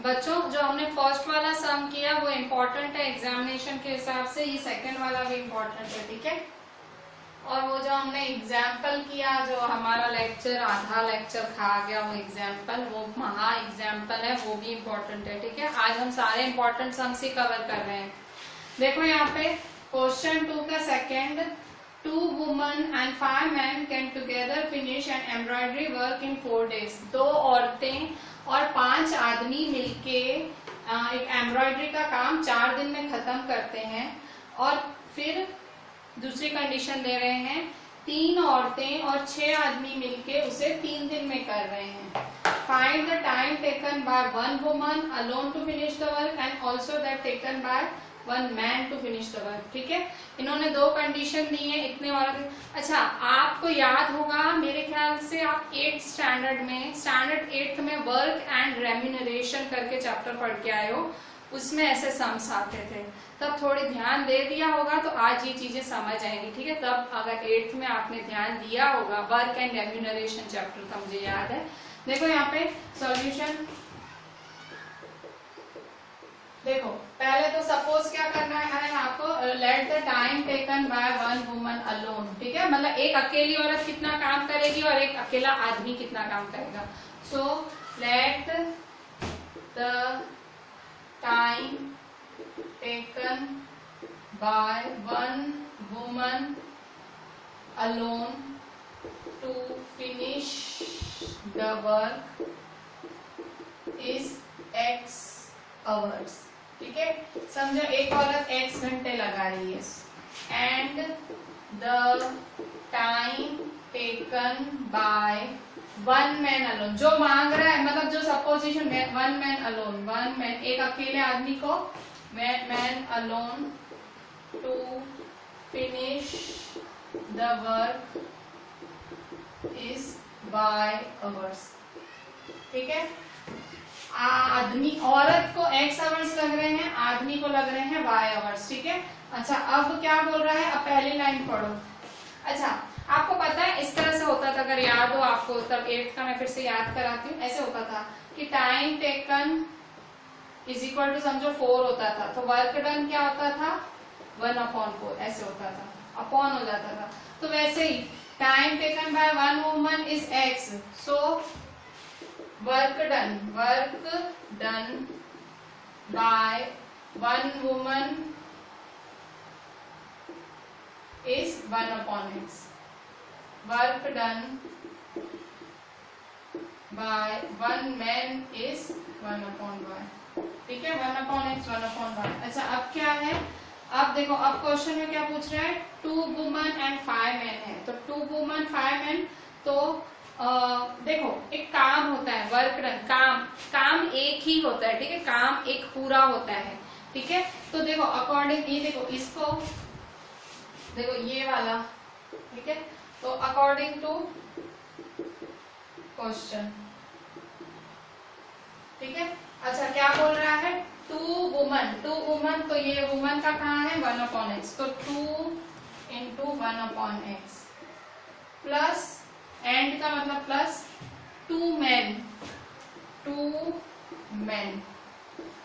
बच्चों, जो हमने फ़र्स्ट वाला सम किया, वो इम्पोर्टेंट है एग्जामिनेशन के हिसाब से। ये सेकंड वाला भी इम्पोर्टेंट है, ठीक है? और वो जो हमने एग्ज़ाम्पल किया, जो हमारा लेक्चर आधा लेक्चर खा गया, वो एग्ज़ाम्पल वो महा एग्ज़ाम्पल है, वो भी इम्पोर्टेंट है, ठीक है? आज हम सारे इम्पोर्टेंट सम्स ही कवर कर रहे हैं। देखो यहाँ पे क्वेश्चन टू का second two woman and five man can together finish and embroidery work in four days दो औरतें और पाँच आदमी मिलके एक एम्ब्रॉयडरी का काम चार दिन में खत्म करते हैं और फिर दूसरी कंडीशन दे रहे हैं, तीन औरतें और छह आदमी मिलके उसे तीन दिन में कर रहे हैं। Find the time taken by one woman alone to finish the work and also that taken by one man to finish the work ठीक है? इन्होंने दो कंडीशन दी है इतने औरत अच्छा आपको याद होगा, मेरे ख्याल से आप एट्थ स्टैंडर्ड में स्टैंडर्ड एट्थ में वर्क एंड रेम्यूनरेशन करके चैप्टर पढ़ के आए हो। उसमें ऐसे सम्स आते थे। तब थोड़ी ध्यान दे दिया होगा तो आज ये चीज़ें समझ आएँगी, ठीक है? तब अगर एट्थ में आपने ध्यान दिया होगा वर्क एंड रेम्यूनरेशन चैप्टर का मुझे याद है। देखो यहाँ पे सॉल्यूशन देखो, पहले तो सपोज़ क्या करना है आपको? Let the time taken by one woman alone ठीक है? मतलब एक अकेली औरत कितना काम करेगी और एक अकेला आदमी कितना काम करेगा? So let the time taken by one woman alone to finish the work is x hours. ठीक है? समझो, एक औरत x घंटे लगा रही है। And the time taken by one man alone जो मांग रहा है मतलब जो supposition one man alone one man एक अकेले आदमी को man man alone to finish the work is by hours ठीक है? आदमी औरत को एक्स आवर्स लग रहे हैं, आदमी को लग रहे हैं वाई आवर्स ठीक है? अच्छा अब क्या बोल रहा है? अब पहली लाइन पढ़ो। अच्छा आपको पता है, इस तरह से होता था, अगर याद हो आपको, तब एट का मैं फिर से याद कराती हूँ, ऐसे होता था कि time taken is equal to समझो फोर होता था तो वर्क डन क्या होता था? वन अपॉन फोर ऐसे होता था अपॉन हो जाता था। तो वैसे ही time taken by one woman is x so work done work done by one woman is one upon x work done by one man is one upon y ठीक है? One upon x one upon y अच्छा अब क्या है? अब देखो, अब question में क्या पूछ रहा है? Two woman and five man है। तो टू वुमन फाइव मैन तो आ, देखो एक काम होता है वर्क डन काम काम एक ही होता है ठीक है? काम एक पूरा होता है ठीक है? तो देखो अकॉर्डिंग ये देखो इसको देखो ये वाला ठीक है? तो अकॉर्डिंग टू क्वेश्चन ठीक है? अच्छा क्या बोल रहा है? टू वुमन टू वुमन तो ये वुमन का कहा है? वन अपॉन एक्स तो two into one upon x plus and का मतलब plus two man two man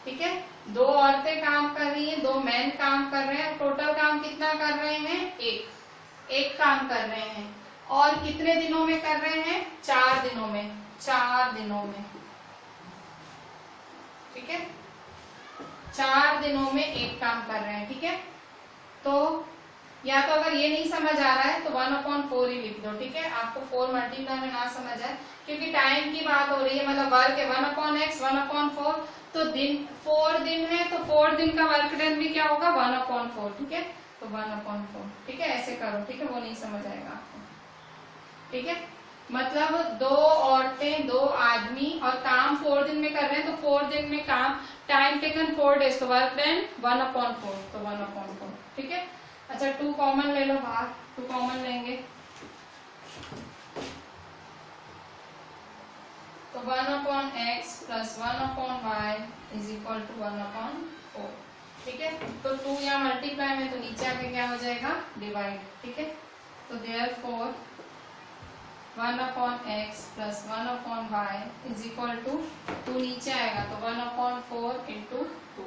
ठीक है? दो औरतें काम कर रही हैं, दो मैन काम कर रहे हैं टोटल काम कितना कर रहे हैं? एक. एक काम कर रहे हैं. और कितने दिनों में कर रहे हैं? चार दिनों में. चार दिनों में. ठीक है? चार दिनों में एक काम कर रहे हैं, ठीक है? तो या तो अगर ये नहीं समझ आ रहा है तो वन अपॉन फोर ही लिख दो, ठीक है? आपको फोर मल्टीप्लाई में ना समझ आए, क्योंकि टाइम की बात हो रही है मतलब वर्क है one upon x one upon four तो दिन फोर दिन है तो फोर दिन का वर्क डन भी क्या होगा? वन अपॉन फोर ठीक है? तो वन अपॉन फोर ठीक है? ऐसे करो, ठीक है? वो नहीं समझ आएगा आपको, ठीक है? मतलब दो औरतें, दो आदमी, और काम फोर दिन में कर रहे हैं तो फोर दिन में काम टाइम टेकन फोर डेज़ तो work done one upon four तो वन अपॉन फोर ठीक है? अच्छा टू कॉमन ले लो बाहर टू कॉमन लेंगे। तो one upon x plus one upon y is equal to one upon four ठीक है? तो टू यहाँ मल्टीप्लाई में तो नीचे आके क्या हो जाएगा? डिवाइड ठीक है? तो therefore one upon x plus one upon y is equal to two नीचे आएगा तो one upon four into two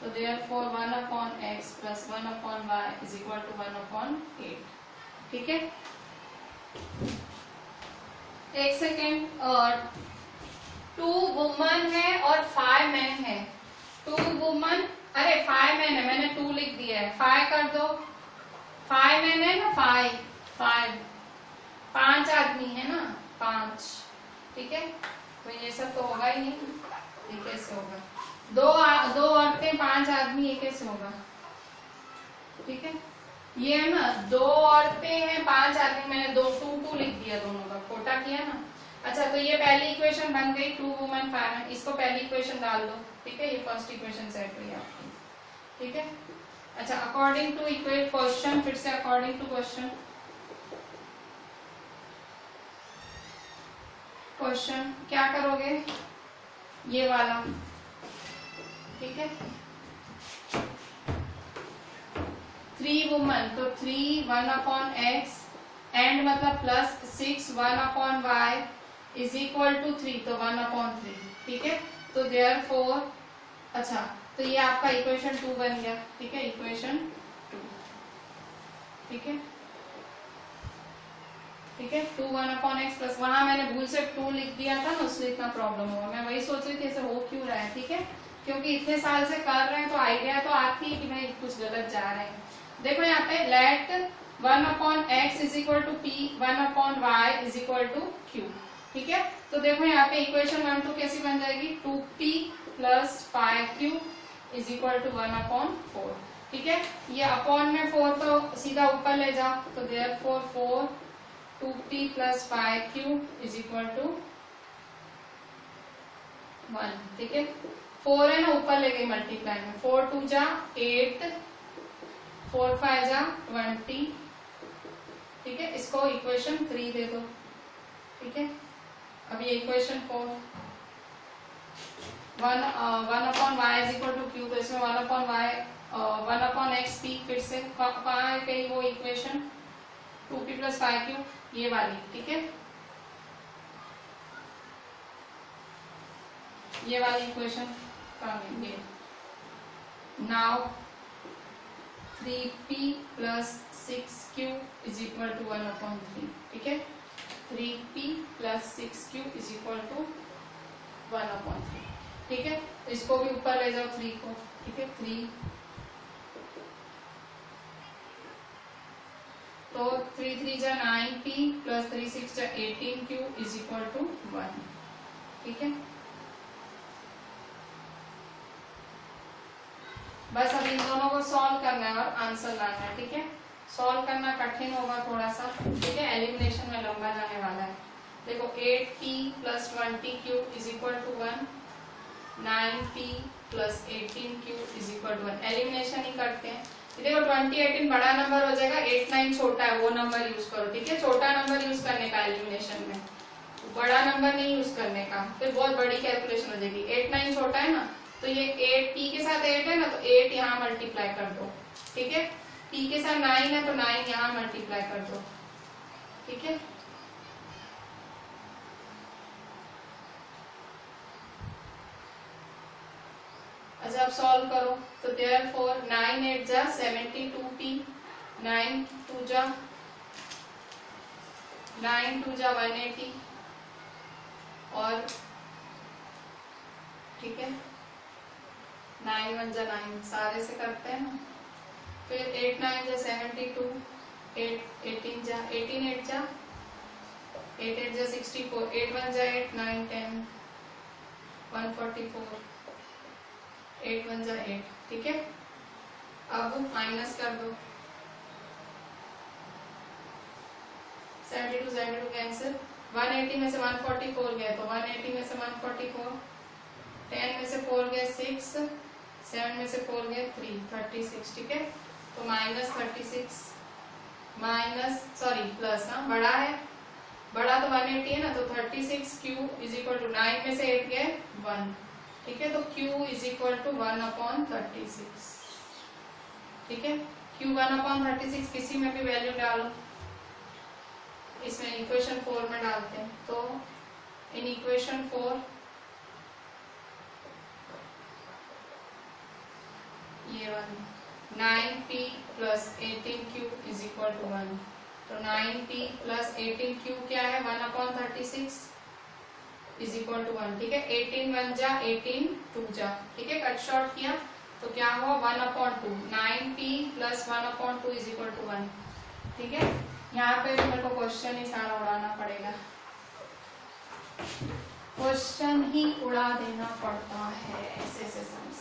तो therefore one upon x plus one upon y is equal to one upon eight ठीक है? एक second और two woman है और फाइव मैन है। टू वुमन अरे फाइव मैन है, मैंने टू लिख दिया है। फाइव कर दो। फाइव मैन है ना? फाइव फाइव पाँच आदमी है ना? पाँच। ठीक है? तो ये सब तो होगा ही नहीं। ये कैसे होगा? दो आ, दो औरतें पाँच आदमी ये कैसे होगा। ठीक है? ये है ना दो औरतें हैं पाँच आदमी मैंने दो टू टू लिख दिया दोनों का कोटा किया ना। अच्छा तो ये पहली इक्वेशन बन गई टू वुमेन फाइव इसको पहली इक्वेशन डाल दो। ठीक है? ये फ़र्स्ट इक्वेशन सेट हुई आपकी। ठीक है? अच्छा अकॉर्डिंग टू इक्वेट क्वेश्चन फिर से अकॉर्डिंग टू क्वेश्चन क्वेश्चन क्या करोगे? ये वाला। ठीक है? थ्री वुमन तो three one upon x and मतलब plus six one upon y is equal to three तो वन अपॉन थ्री ठीक है? तो देयर फोर अच्छा तो ये आपका इक्वेशन टू बन गया, ठीक है? इक्वेशन टू ठीक है? ठीक है? Two one upon x plus वहाँ मैंने भूल से टू लिख दिया था ना उससे इतना प्रॉब्लम होगा। मैं वही सोच रही थी, ऐसे हो क्यों रहा है, ठीक है? क्योंकि इतने साल से कर रहे हैं तो आइडिया तो आती है कि भाई कुछ गलत जा रहे हैं। देखो यहाँ पे let one upon x is equal to p one upon y is equal to q ठीक है? तो देखो यहाँ पे इक्वेशन वन टू कैसी बन जाएगी? Two p plus five q is equal to one upon four ठीक है? ये अपॉन में फोर तो सीधा ऊपर ले जाओ तो therefore four two p plus five q is equal to one ठीक है? फोर है ना, ऊपर ले गई मल्टीप्लाई में। फोर टू जा, एट, फोर फाइव जा, ट्वेंटी। ठीक है, इसको इक्वेशन थ्री दे दो। ठीक है, अब ये equation four one one upon y is equal to q तो इसमें one upon y one upon x p फिर से। कहाँ है कहीं वो equation two p plus five q ये वाली। ठीक है? ये वाली इक्वेशन करेंगे। Now three p plus six q is equal to one upon three ठीक है? Three p plus six q is equal to one upon three ठीक है? इसको भी ऊपर ले जाओ थ्री को, ठीक है? थ्री तो थ्री थ्री जा nine p plus three six जा eighteen q is equal to one ठीक है? बस अब इन दोनों को सॉल्व करना है और आंसर लाना है, ठीक है? सॉल्व करना कठिन होगा थोड़ा सा ठीक है? एलिमिनेशन में लंबा जाने वाला है। देखो eight p plus twenty q is equal to one nine p plus eighteen q is equal to one elimination ही करते हैं। देखो ट्वेंटी एटीन बड़ा नंबर हो जाएगा एट नाइन छोटा है, वो नंबर यूज़ करो, ठीक है? छोटा नंबर यूज़ करने का एलिमिनेशन में। बड़ा नंबर नहीं यूज़ करने का, फिर बहुत बड़ी कैलकुलेशन हो जाएगी। एट नाइन छोटा है ना तो ये एट पी के साथ एट है ना तो एट यहाँ मल्टीप्लाई कर दो, ठीक है? पी के साथ नाइन है तो नाइन यहाँ मल्टीप्लाई कर दो, ठीक है? अच्छा अब सॉल्व करो तो देयर फोर नाइन एट जा सेवेंटी टू टी नाइन टू जा नाइन टू जा वन एटी और, ठीक है? नाइन वन जा नाइन सारे से करते हैं ना। फिर एट नाइन जा सेवेंटी टू, एट, एटीन जा, एटीन एट जा, एट एट जा सिक्सटी फोर, एट वन जा eight, nine ten, one forty four, eight one जा एट, ठीक है? अब माइनस कर दो। Seventy two seventy two cancel. One eighty में से वन फोर्टी फोर गए तो वन एटी में से वन फोर्टी फोर, टेन में से फोर गए सिक्स सेवन में से फोर गए थ्री थर्टी सिक्स ठीक है? तो minus thirty six minus sorry plus हाँ बड़ा है। बड़ा तो वन एटी है ना तो thirty six q is equal to nine में से एट गए वन ठीक है? तो Q is equal to one upon thirty six ठीक है? Q one upon thirty six किसी में भी वैल्यू डालो। इसमें इक्वेशन फोर में डालते हैं। तो इन इक्वेशन फोर ये one nine p plus eighteen q is equal to one तो nine p plus eighteen q क्या है? One upon thirty six is equal to one ठीक है? एटीन वन जा एटीन टू जा, ठीक है? कट शॉर्ट किया तो क्या हुआ one upon two nine p plus one upon two is equal to one ठीक है? यहाँ पे मेरे को क्वेश्चन ही सारा उड़ाना पड़ेगा। क्वेश्चन ही उड़ा देना पड़ता है ऐसे ऐसे समझ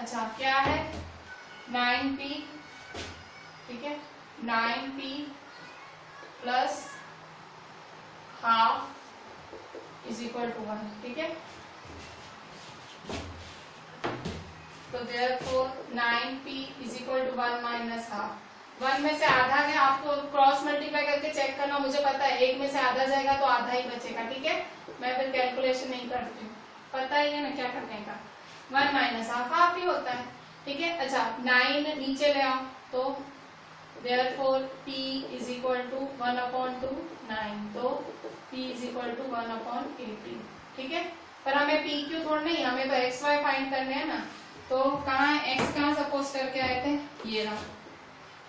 अच्छा क्या है? नाइन पी, ठीक है? Nine p plus half is equal to one ठीक है? तो therefore nine p is equal to one minus half one में से आधा है, आपको क्रॉस मल्टीप्लाई करके चेक करना, मुझे पता है, एक में से आधा जाएगा तो आधा ही बचेगा, ठीक है? मैं फिर कैलकुलेशन नहीं करती हूँ। पता ही है ना क्या करने का? वन माइनस हाफ़ हाफ़ ही होता है, ठीक है? अच्छा नाइन नीचे ले आओ तो therefore p is equal to 1 upon 2 9 तो p is equal to 1 upon 18 ठीक है? पर हमें पी क्यू थोड़ा नहीं हमें तो एक्स वाई फाइंड करने हैं ना तो कहाँ x कहाँ सपोज़ करके आए थे? ये रहा,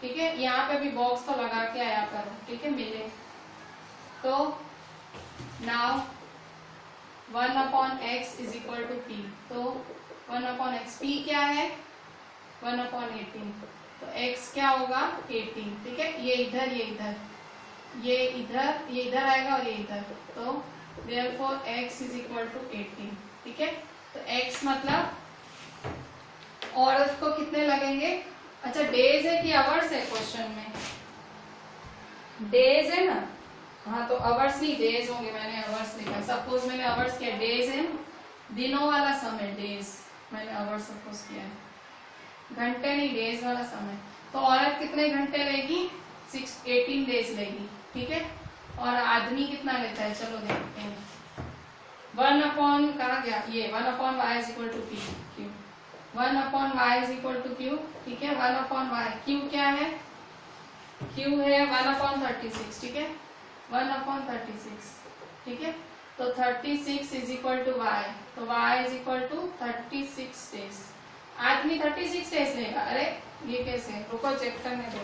ठीक है? यहाँ पे भी बॉक्स तो लगा के आया करो ठीक है? मिले। तो now one upon x is equal to p तो वन अपॉन एक्स पी क्या है? वन अपॉन एटीन तो x क्या होगा? 18 ठीक है? ये इधर ये इधर। ये इधर ये इधर आएगा और ये इधर। तो therefore x is equal to 18 ठीक है? तो x मतलब औरत को कितने लगेंगे? अच्छा डेज़ है कि आवर्स है क्वेश्चन में? डेज़ है ना? हाँ तो आवर्स नहीं डेज़ होंगे। मैंने आवर्स लिखा। सपोज़ मैंने आवर्स किया। डेज़ है दिनों वाला समय डेज़ मैंने आवर्स सपोज़ किया है। घंटे नहीं डेज़ वाला समय। तो औरत कितने घंटे लेगी? सिक्स एटीन डेज़ लेगी, ठीक है? और आदमी कितना लेता है? चलो देखते हैं। वन अपॉन कहा गया? ये one upon y is equal to p q one upon y is equal to q ठीक है? वन अपॉन वाई क्यू क्या है? क्यू है वन अपॉन थर्टी सिक्स ठीक है? वन अपॉन थर्टी सिक्स ठीक है? तो thirty six is equal to y तो y is equal to thirty six days आदमी थर्टी सिक्स डेज़ लेगा। अरे ये कैसे? रुको चेक करने दो।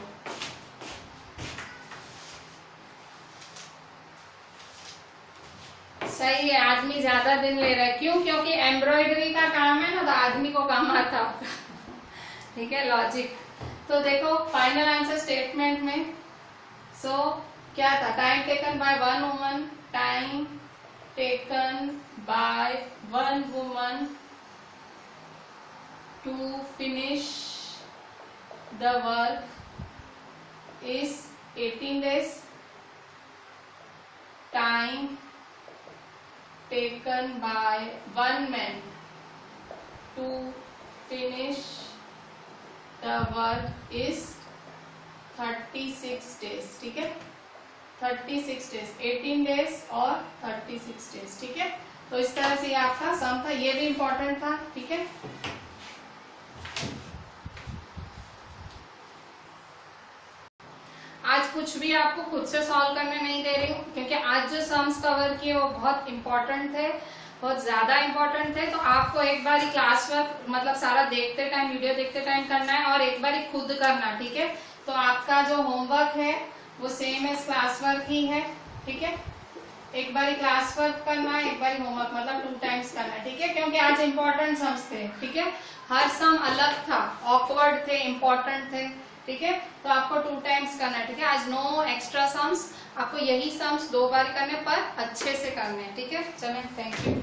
सही है आदमी ज़्यादा दिन ले रहा है। क्यों? क्योंकि एम्ब्रॉयडरी का काम है ना तो आदमी को काम आता होगा। ठीक है लॉजिक तो देखो फाइनल आंसर स्टेटमेंट में। सो so, क्या था? Time taken by one woman time taken by one woman to finish the work is 18 days time taken by one man to finish the work is thirty six days ठीक है thirty six days eighteen days और thirty six days ठीक है? तो इस तरह से ये आपका सम था, ये भी इंपॉर्टेंट था, ठीक है? आज कुछ भी आपको खुद से सॉल्व करने नहीं दे रही हूँ, क्योंकि आज जो सम्स कवर किए वो बहुत इंपॉर्टेंट थे, बहुत ज़्यादा इंपॉर्टेंट थे तो आपको एक बार क्लास वर्क मतलब सारा देखते टाइम वीडियो देखते टाइम करना है और एक बार खुद करना, ठीक है? तो आपका जो होमवर्क है वो सेम एज क्लास वर्क ही है, ठीक है? एक बार क्लास वर्क करना है एक बार होमवर्क मतलब टू टाइम्स करना है ठीक है? क्योंकि आज इंपॉर्टेंट सम्स थे, ठीक है? हर सम अलग था ऑकवर्ड थे इम्पोर्टेंट थे, ठीक है? तो आपको टू टाइम्स करना है, ठीक है? आज नो एक्स्ट्रा सम्स आपको यही सम्स दो बार करने पर अच्छे से करने हैं, ठीक है? चले थैंक यू